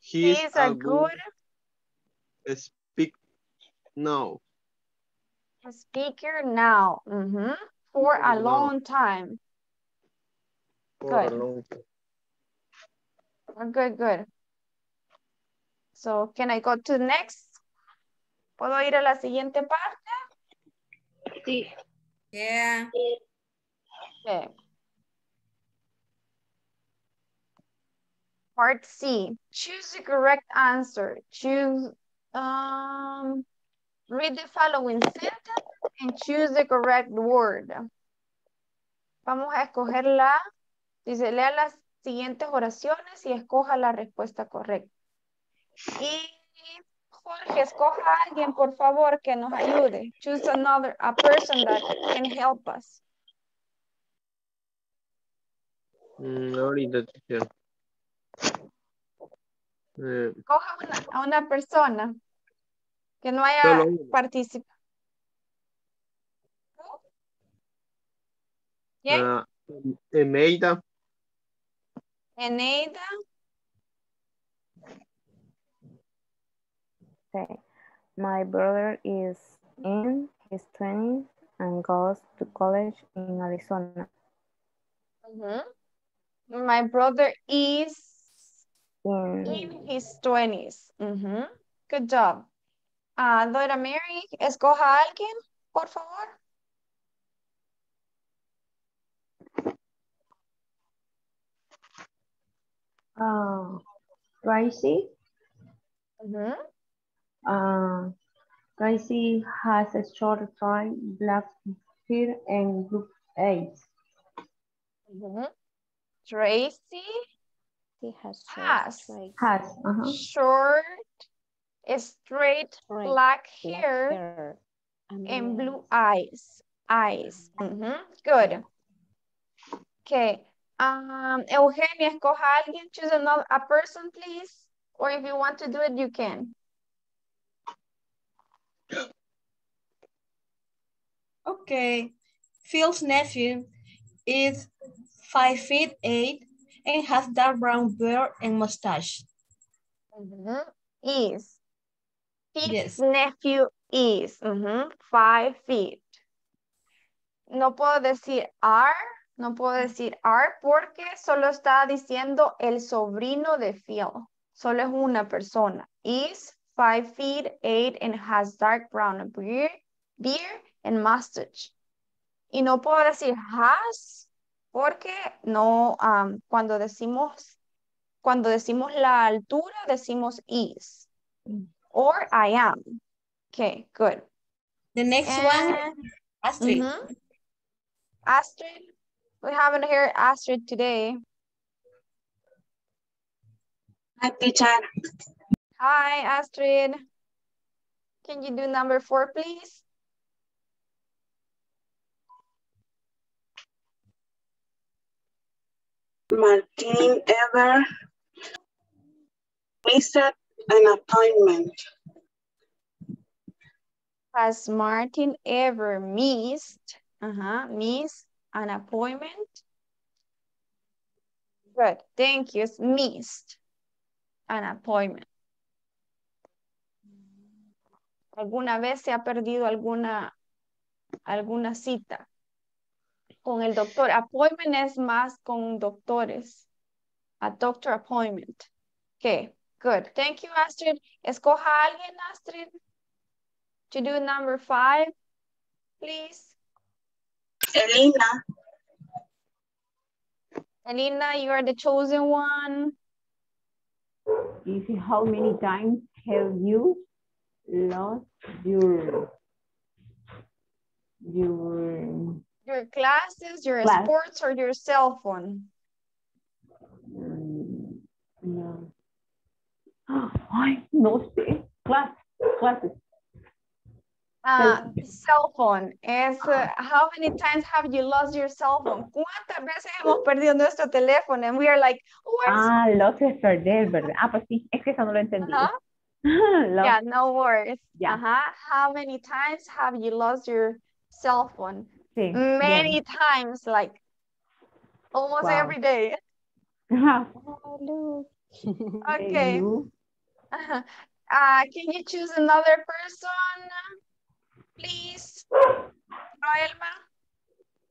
F: He is
A: He's a good
F: speak now.
A: speaker now, ujú, for a long time.
F: For a
A: Good.
F: long time.
A: Good, good. So, can I go to next? ¿Puedo ir a la siguiente parte?
I: Sí.
C: Yeah.
A: Okay. Part C. Choose the correct answer. Choose, um, read the following sentence and choose the correct word. Vamos a escoger la, dice, lea las siguientes oraciones y escoja la respuesta correcta. Y Jorge, escoja a alguien, por favor, que nos ayude. Choose another, a person that can help us.
F: Mm, ahorita, teacher. Eh,
A: Coja una, a una persona que no haya participado. ¿Quién?
F: ah, Eneida,
A: Eneida.
H: Okay. My brother is in his 20s and goes to college in Arizona.
A: Mhm. My brother is
H: In,
A: in his 20s. Mhm. Good job. Ah, Dora Mary, escoja a alguien, por favor.
S: Uh, Tracy.
A: Mhm.
S: Uh, Tracy has a short tie, black hair, and blue eyes.
A: Mhm. Tracy
D: He has short
A: has
D: straight
S: Has, uh-huh.
A: short, straight,
D: Right.
A: black
D: black
A: hair
D: hair and
A: and
D: blue
A: blue eyes. Eyes. Mhm. Good. Okay. Um, Eugenia, escoja a alguien. Choose another, a person, please. Or if you want to do it, you can.
B: Okay. Phil's nephew is five feet eight and has dark brown beard and mustache.
A: Mhm. Is. His
B: Yes.
A: nephew is. mhm, Five feet. No puedo decir are. No puedo decir are porque solo está diciendo el sobrino de Phil. Solo es una persona. Is five feet eight and has dark brown beard, beard and mustache. Y no puedo decir has porque no, am, cuando decimos, cuando decimos la altura, decimos is. Or I am. Okay, good.
B: The next
A: And-
B: one, Astrid.
A: Mhm. Astrid, we haven't heard Astrid today.
T: Hi, teacher.
A: Hi, Astrid. Can you do number four, please?
T: Martin ever missed an appointment.
A: Has Martin ever missed, uh-huh, missed an appointment? Good, thank you. Missed an appointment. ¿Alguna vez se ha perdido alguna, alguna cita con el doctor? Appointment es más con doctores. A doctor appointment. Okay, good. Thank you, Astrid. Escoja a alguien, Astrid, to do number five, please.
T: Elena,
A: Elena, you are the chosen one.
S: Is how many times have you lost your your
A: Your classes, your
S: Class.
A: sports, or your cell phone?
S: mm, no. Ay, no sé. Class, classes.
A: Ah, cell phone. Es, uh, how many times have you lost your cell phone? ¿Cuántas veces hemos perdido nuestro teléfono? And we are like, where's
S: Ah, los es perder, ¿verdad? Ah, pues sí, es que eso no lo entendí.
A: Ajá.
S: Los-
A: Yeah, no worries.
S: Ya.
A: Uh-huh. How many times have you lost your cell phone?
S: Sí,
A: Many
S: bien.
A: times, like almost
S: Wow.
A: every day. Okay.
S: You,
A: Uh, can you choose another person, please? Roelma.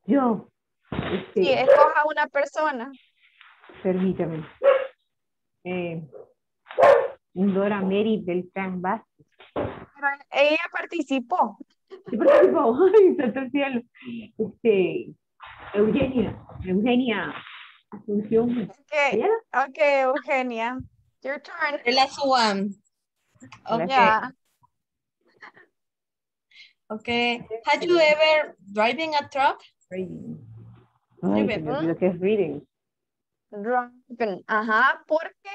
S: Yo.
A: Sí,
S: Este,
A: escoja una persona.
S: permítame. Eh, Dora Mary Beltrán Vázquez.
A: Pero ella participó.
S: Sí, participó. Ay, santo el cielo. Este, Eugenia, Eugenia Asunción.
A: Okay,
S: Ayala.
A: okay, Eugenia. Your turn.
B: The last one. Okay.
A: Yeah.
B: Okay. Have you ever driving a truck?
S: Reading. Ay,
A: Driven.
S: olvidó que es reading.
A: Driven. Ajá, porque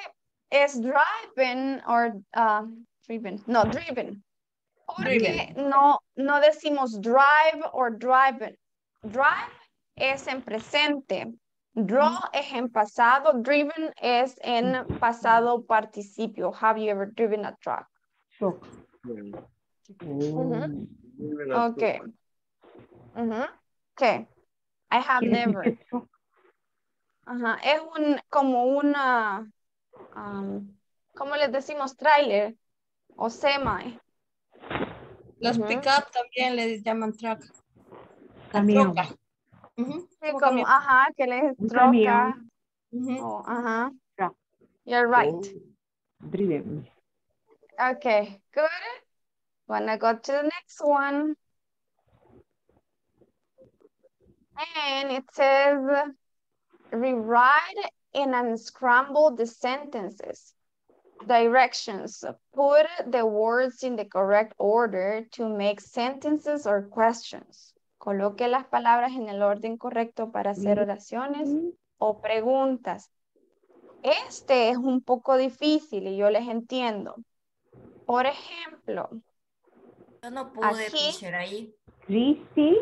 A: es driven or uh, driven. No, driven. Porque no, no decimos drive or driven. Drive es en presente. Draw es en pasado. Driven es en pasado participio. Have you ever driven a truck?
S: Truck.
A: Ujú. Okay. Ujú. Okay. I have never. Ajá. Es un, como una, um, ¿cómo les decimos? Trailer o semi.
B: Los
A: Ujú.
B: pick-up también les llaman truck.
S: Camión.
B: troca. Ujú,
A: Sí,
B: como camión.
A: ajá, que les troca.
S: camión.
B: Ujú.
A: o, ajá.
S: Truck.
A: You're right.
S: Driven.
A: Okay, good. Wanna go to the next one. And it says, rewrite and unscramble the sentences. Directions. Put the words in the correct order to make sentences or questions. Coloque las palabras en el orden correcto para hacer oraciones o preguntas. Este es un poco difícil y yo les entiendo. Por ejemplo,
C: Yo no pude,
A: Aquí.
C: ahí.
S: Christy.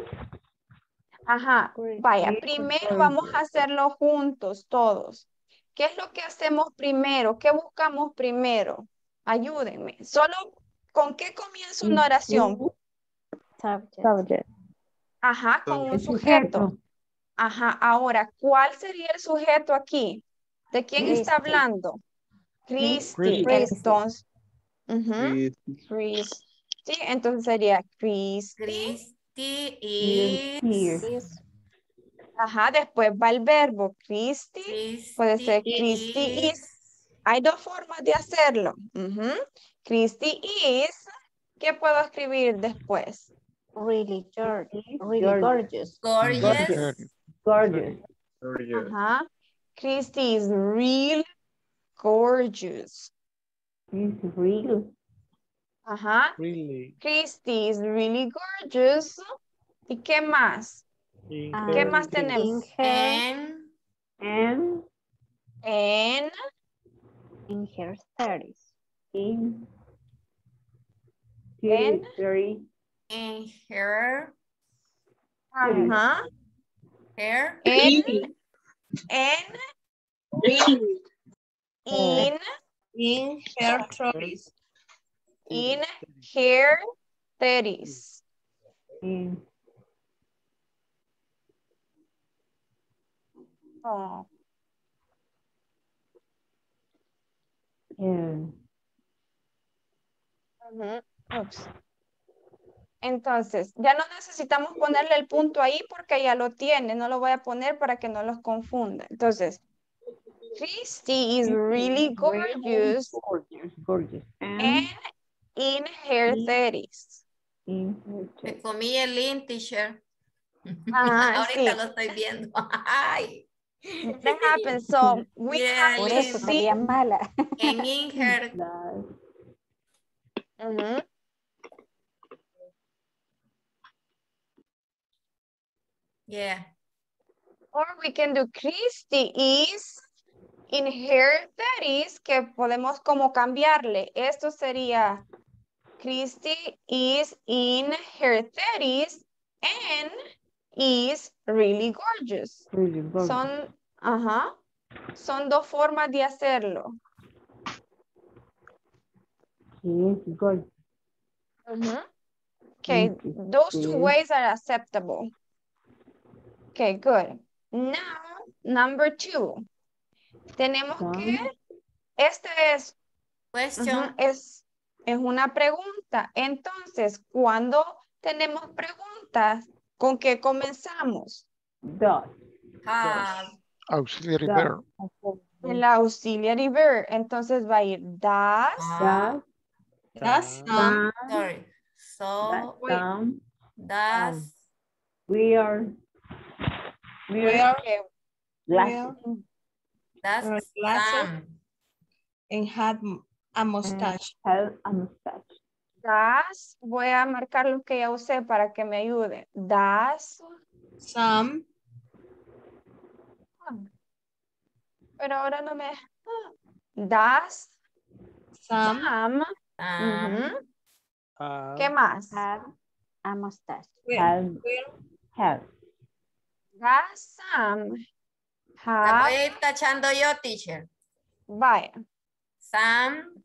A: Ajá, vaya,
S: Great
A: primero vamos a hacerlo juntos todos. ¿Qué es lo que hacemos primero? ¿Qué buscamos primero? Ayúdenme. Solo, ¿con qué comienza una oración?
D: Subject.
A: Ajá, con un sujeto. Ajá, ahora, ¿cuál sería el sujeto aquí? ¿De quién está hablando? Christy.
D: Christy.
A: Entonces, ujú,
F: Christy.
A: Christy, entonces sería Christy.
C: Christy is.
D: Is
A: Ajá, después va el verbo Christy. Puede ser Christy is. Hay dos formas de hacerlo. Ujú. Christy is. ¿Qué puedo escribir después?
D: really George, really
S: Gorgeous.
D: gorgeous.
C: Gorgeous.
F: Gorgeous.
A: Ajá. Christy is real gorgeous.
S: Is real.
A: Ajá.
E: Really.
A: Christy is really gorgeous. ¿Y qué más? ¿Qué más
E: Intelligent.
A: tenemos?
D: In her,
C: And
S: And
A: En,
D: in her thirties.
S: in
A: En.
S: territory.
C: in her
A: ajá.
C: hair.
A: En, en,
T: In.
A: in,
B: In her thirties.
A: In her thirties.
S: In
A: Oh. ups. Entonces, ya no necesitamos ponerle el punto ahí porque ya lo tiene. No lo voy a poner para que no los confunda. Entonces, Christy is really gorgeous
S: gorgeous. Gorgeous. And
A: and in her
S: in-
A: thirties.
S: in her
C: Me
S: thirties.
C: comí el link, teacher.
A: Ajá,
C: Ahorita
A: sí.
C: lo estoy viendo. Ay.
A: That happens. So we
C: Yeah,
A: have
D: Por
A: to
D: eso
A: see.
D: sería mala.
C: And in her
S: Las-
A: Ujú.
C: Yeah.
A: Or we can do Christy is in her thirties, que podemos como cambiarle. Esto sería Christy is in her thirties and is really gorgeous.
S: really gorgeous.
A: Son, ajá, son dos formas de hacerlo.
S: She is gorgeous.
A: Ujú. Okay, those two ways are acceptable. Okay, good. Now, number two. Tenemos que, este es,
C: Question.
A: ujú, es, es una pregunta. Entonces, cuando tenemos preguntas, ¿con qué comenzamos?
S: Does.
C: Have.
G: Auxiliary verb.
A: El auxiliary verb. Entonces va a ir das.
C: Ah.
B: Does some,
C: sorry. So.
S: Some,
C: does,
S: wear,
B: wear
A: Okay.
S: glasses.
C: does
B: Wear glasses.
C: some.
B: and had a mustache.
S: Have a mustache.
A: Das. Voy a marcar lo que ya usé para que me ayude. Das.
B: Some,
A: Pero ahora no me... Das.
B: some,
A: Some.
E: Ah,
A: ¿Qué más?
D: Have a mustache.
B: wear,
S: Have,
B: wear,
S: have.
A: Das some.
C: La voy
A: Have.
C: a ir tachando yo, teacher.
A: Vaya.
C: Some,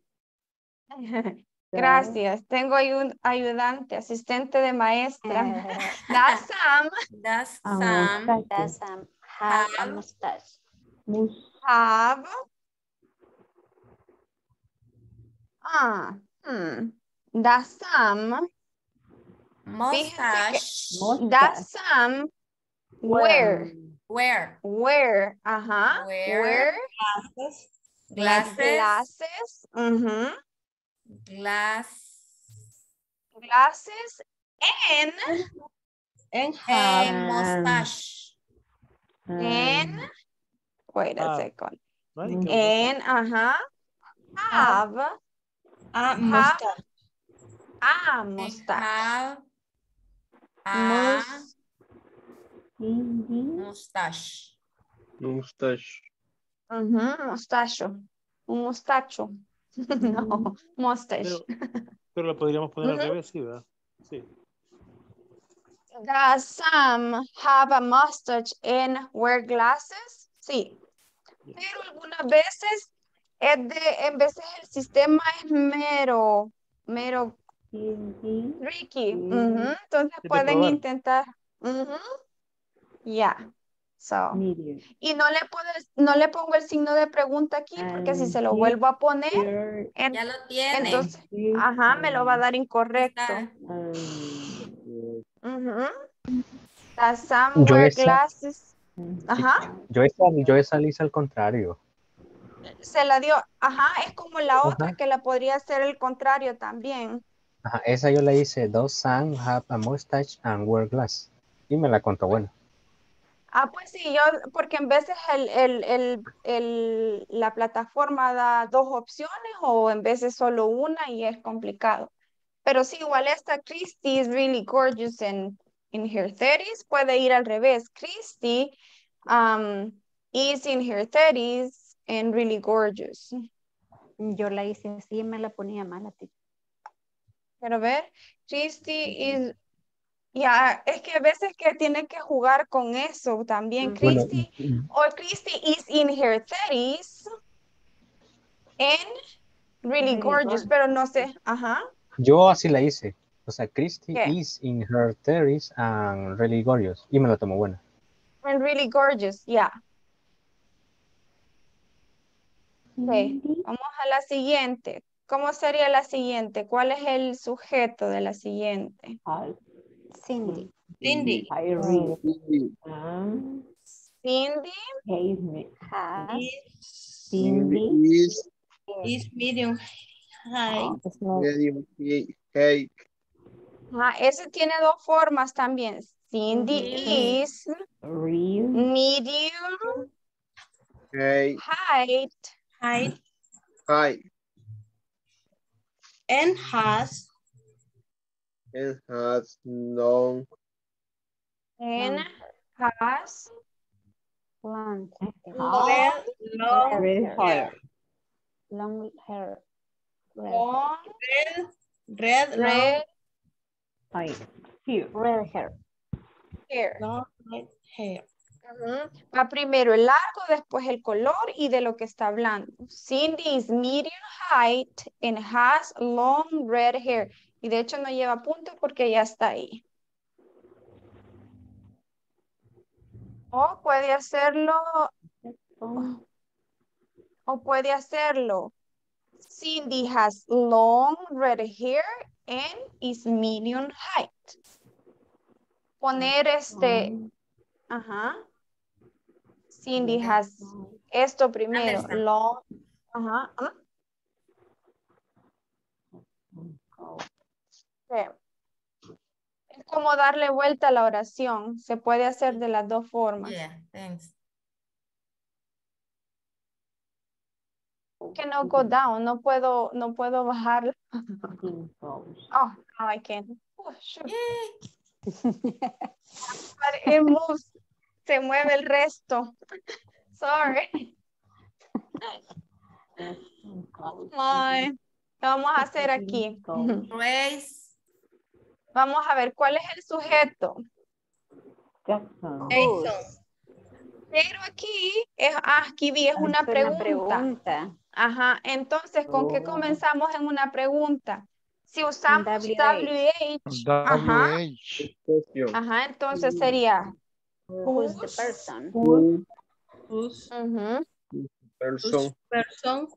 A: Gracias. Tengo ayudante, asistente de maestra.
C: That's
S: Sam.
C: That's
S: Sam.
D: That's Sam. Have a mustache.
A: Have. Ah. Hmm. That's Sam.
C: Mustache.
A: That's Sam. Where?
C: Where?
A: Where? Ajá.
C: Where?
A: Where?
B: Glasses.
C: Glasses.
A: Glasses. Uh -huh.
C: glass.
A: Glasses and
B: and,
C: and mustache.
A: And, and wait a
E: uh,
A: second. And uh-huh. Have uh,
B: a mustache.
A: A mustache.
C: A mustache.
F: Mustache.
A: Uhum, mustache um mustacho. No, mustache.
E: Pero, pero lo podríamos poner
A: Ujú.
E: al revés, sí, ¿verdad? Sí.
A: Does some have a mustache and wear glasses? Sí. Pero algunas veces es de, en veces el sistema es mero, mero tricky. Entonces
E: de
A: pueden
E: probar.
A: intentar. ujú. Ya. So.
S: medium.
A: Y no le, puedo, no le pongo el signo de pregunta aquí porque si se lo vuelvo a poner, en-
C: Ya lo tiene.
A: entonces, ajá, me lo va a dar incorrecto.
S: Um.
A: Does some
U: Yo
A: wear
U: esa-
A: glasses? Ajá,
U: Yo esa, yo esa la hice al contrario.
A: se la dio. Ajá, es como la otra
U: Ajá.
A: que la podría hacer el contrario también.
U: Ajá, esa yo la hice. Those some have a mustache and wear glass. Y me la contó bueno.
A: Ah, pues sí, yo, porque en veces el, el, el, el- la plataforma da dos opciones o en veces solo una y es complicado. Pero sí, igual esta Christy is really gorgeous in, in her 30s, puede ir al revés. Christy um, is in her 30s and really gorgeous.
D: Yo la hice así y me la ponía mala.
A: Pero ver, Christy is, ya, es que a veces que tiene que jugar con eso también.
U: Bueno,
A: Christy or Christy is in her 30s and really gorgeous, pero no sé, ajá.
U: yo así la hice. O sea, Christy
A: ¿Qué?
U: is in her 30s and really gorgeous. Y me la tomó buena.
A: And really gorgeous, yeah. Ok, vamos a la siguiente. ¿Cómo sería la siguiente? ¿Cuál es el sujeto de la siguiente?
D: Cindy.
B: Cindy.
S: Irene.
F: Cindy.
S: Um,
A: Cindy
S: Cindy.
F: is
B: Is medium height.
F: medium cake.
A: Ajá, ese tiene dos formas también. Cindy
B: Ujú.
A: is
S: Real.
A: medium
F: Cake.
A: height
B: Height
F: High.
B: and has
F: And has long
A: and has
D: long,
B: red, long,
S: Red hair.
D: long hair. Red,
A: long
B: red,
A: red
S: Hair. Here.
D: red hair.
A: hair.
B: long, red hair.
A: Ujú. Va primero el largo, después el color y de lo que está hablando. Cindy is medium height and has long red hair. Y de hecho no lleva punto porque ya está ahí. O puede hacerlo, o puede hacerlo. Cindy has long red hair and is medium height. Poner este, ajá. Cindy has esto primero. Long. Ajá. Es como darle vuelta a la oración. Se puede hacer de las dos formas.
C: Yeah, thanks.
A: Que no go down. No puedo, no puedo bajar. Oh, no, I can't. Oh, shoot. But it moves. Se mueve el resto. Sorry. ¿qué vamos a hacer aquí?
C: Race.
A: Vamos a ver cuál es el sujeto.
B: Jason.
A: Pero aquí es, ah, aquí vi, es una pregunta. Ajá, entonces, ¿con qué comenzamos en una pregunta? Si usamos WH, ajá,
G: WH.
A: ajá, entonces sería
D: Who's the person?
F: Who
B: Who's
F: person
B: person?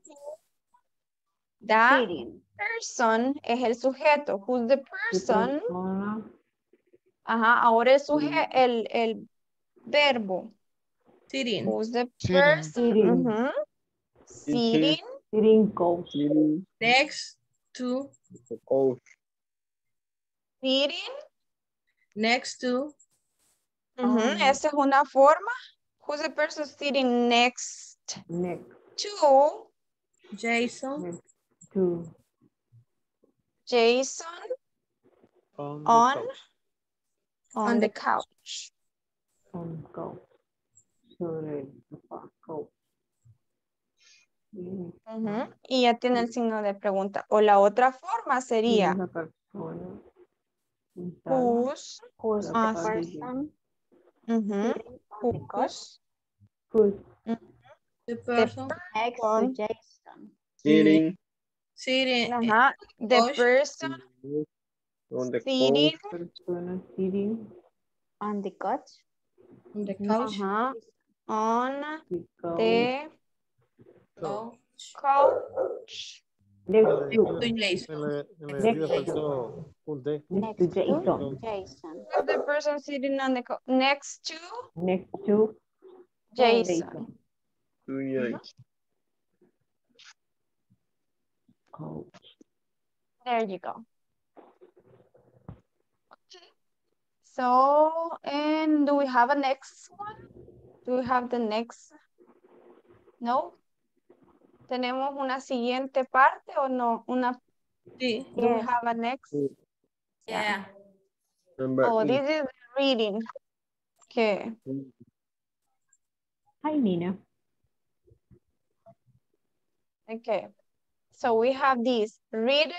A: The
D: Sitting.
A: person es el sujeto. Who's the person? Ajá, ahora el suje el, el verbo.
B: Sitting.
A: Who's the
G: Sitting.
A: person?
S: Sitting.
A: Ujú. Sitting.
S: Sitting coach.
B: Next to.
F: the coach
A: Sitting.
B: Next to.
A: Ujú,
S: Um,
A: Esa es una forma. Who's the person sitting next
S: Next
A: to
B: Jason.
S: To
A: Jason
E: On the
A: on
E: couch.
A: on
B: On
A: the
B: the
A: couch?
S: on. Sobre sofá coach. Bien.
A: Ujú, Y ya tiene el signo de pregunta. O la otra forma sería
S: Una persona
A: who's,
D: Who's the person? the couch
A: who's,
S: Who's
B: The person.
D: next to
A: on-
D: Jason?
F: sitting
B: Sitting.
A: ajá, the
B: couch.
A: person
F: on the
A: sitting,
S: persona sitting
D: On the couch?
B: On the couch.
A: ajá, on
S: the couch.
A: the couch.
S: Next to
B: Jason.
E: en la- en la
S: Next
E: esquina
S: to-
E: faltó un D.
S: next to Jason.
D: Jason.
A: Who's the person sitting on the couch next to
S: Next to
A: Jason?
F: to
S: coach.
A: There you go. Okay. So, and do we have a next one? Do we have the next? No. ¿Tenemos una siguiente parte o no? Una,
B: Sí.
A: do we have a next?
C: Yeah.
F: Number
A: Oh,
F: eight.
A: this is reading. Okay.
S: Hi, Nina.
A: Okay. So we have this. Read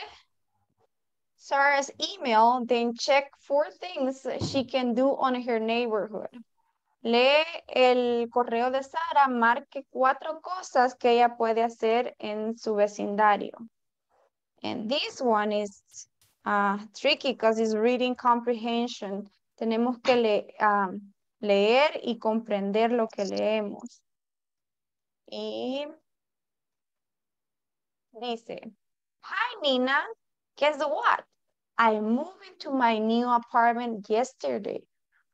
A: Sarah's email, then check four things she can do on her neighborhood. Lee el correo de Sara, marque cuatro cosas que ella puede hacer en su vecindario. And this one is uh, tricky because it's reading comprehension. Tenemos que um, leer y comprender lo que leemos. Y dice, Hi Nina, guess what? I moved into my new apartment yesterday.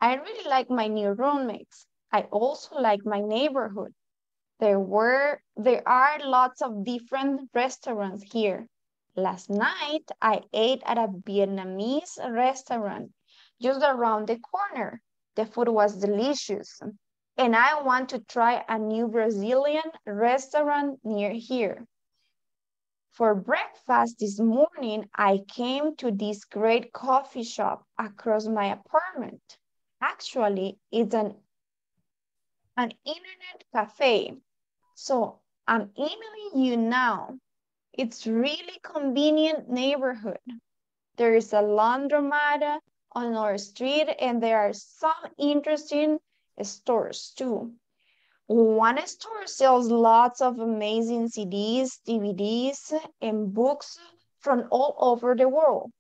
A: I really like my new roommates. I also like my neighborhood. There were there are lots of different restaurants here. Last night I ate at a Vietnamese restaurant just around the corner. The food was delicious. And I want to try a new Brazilian restaurant near here. For breakfast this morning, I came to this great coffee shop across my apartment. Actually, it's an, an internet cafe. So I'm emailing you now. It's really convenient neighborhood. There is a laundromat on our street and there are some interesting stores too. One store sells lots of amazing CDs, DVDs, and books from all over the world.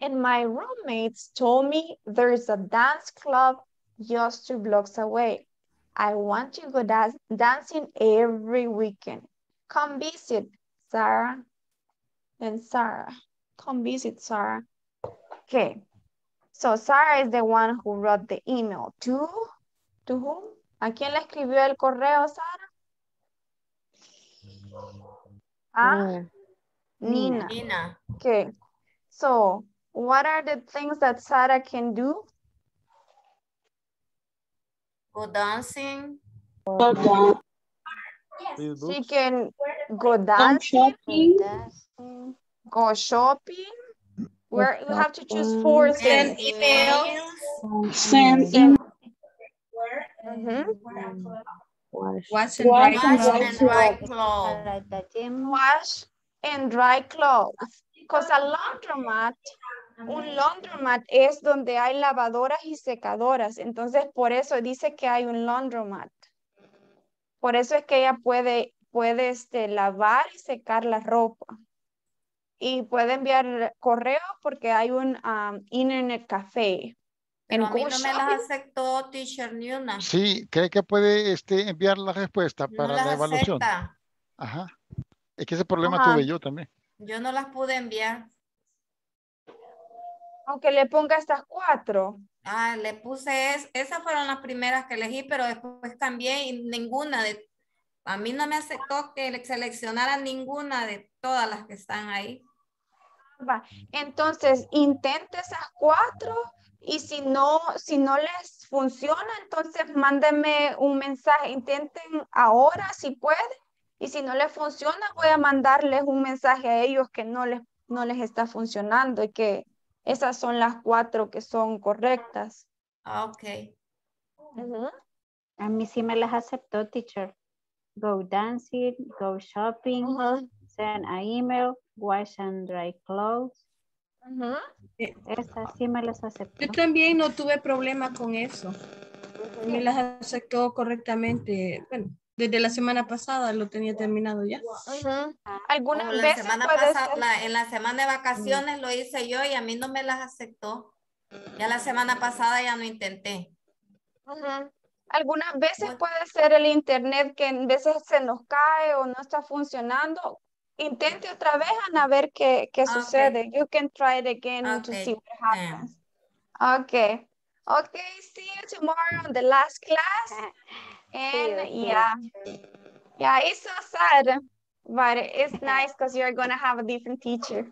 A: And my roommates told me there's a dance club just two blocks away. I want to go da dancing every weekend. Come visit, Sarah and Sarah. Come visit, Sarah. Okay. So Sarah is the one who wrote the email to, to whom? ¿A quién le escribió el correo, Sara? Ah, Nina.
C: Nina.
A: Okay. So, what are the things that Sarah can do?
C: Go dancing. Go dancing. Yes.
A: She can go dancing,
I: shopping.
A: go shopping. Where you have to choose four
C: Send
A: things.
C: emails.
I: Send in
A: Mhm.
B: Wash and
I: Wash
B: dry
I: and
C: dry clothes.
A: Wash and dry clothes. Because a laundromat, un laundromat es donde hay lavadoras y secadoras. Entonces, por eso dice que hay un laundromat. Por eso es que ella puede, puede este, lavar y secar la ropa. Y puede enviar correo porque hay un um, internet café.
C: Pero a mí no me las aceptó teacher ni una.
G: Sí, cree que puede este, enviar la respuesta
C: No
G: para
C: las
G: la evaluación.
C: acepta.
G: Ajá. Es que ese problema
A: Ajá.
G: tuve yo también.
C: Yo no las pude enviar.
A: aunque le ponga estas cuatro.
C: Ah, le puse, es, esas fueron las primeras que elegí, pero después cambié y ninguna de, a mí no me aceptó que le seleccionara ninguna de todas las que están ahí.
A: Va. Entonces, intente esas cuatro y si no, si no les funciona, entonces mándenme un mensaje. Intenten ahora si puede y si no les funciona, voy a mandarles un mensaje a ellos que no les, no les está funcionando y que esas son las cuatro que son correctas.
C: Ah, ok.
A: Ujú.
D: A mí sí me las aceptó, teacher. Go dancing, go shopping, send an email, wash and dry clothes.
A: Ujú.
D: Esas sí me las aceptó.
B: Yo también no tuve problema con eso. Me las aceptó correctamente. Bueno, desde la semana pasada lo tenía terminado ya.
A: Ujú. Algunas
C: Como la
A: veces
C: semana
A: puede
C: pasada,
A: ser-
C: la- en la semana de vacaciones lo hice yo y a mí no me las aceptó. Ya la semana pasada ya no intenté.
A: Algunas veces puede ser el internet que en veces se nos cae o no está funcionando. Intente otra vez Ana, a ver qué, qué sucede. You can try it again to see what happens. Okay. Okay, see you tomorrow in the last class. And
D: you,
A: yeah, yeah, it's so sad, but it's nice because you're gonna have a different teacher.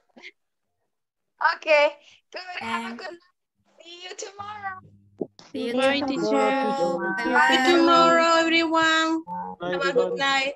A: Okay, good. Have a good night. See you tomorrow.
C: See you tomorrow.
B: teacher.
C: Bye.
B: See you tomorrow, everyone. Have a good night.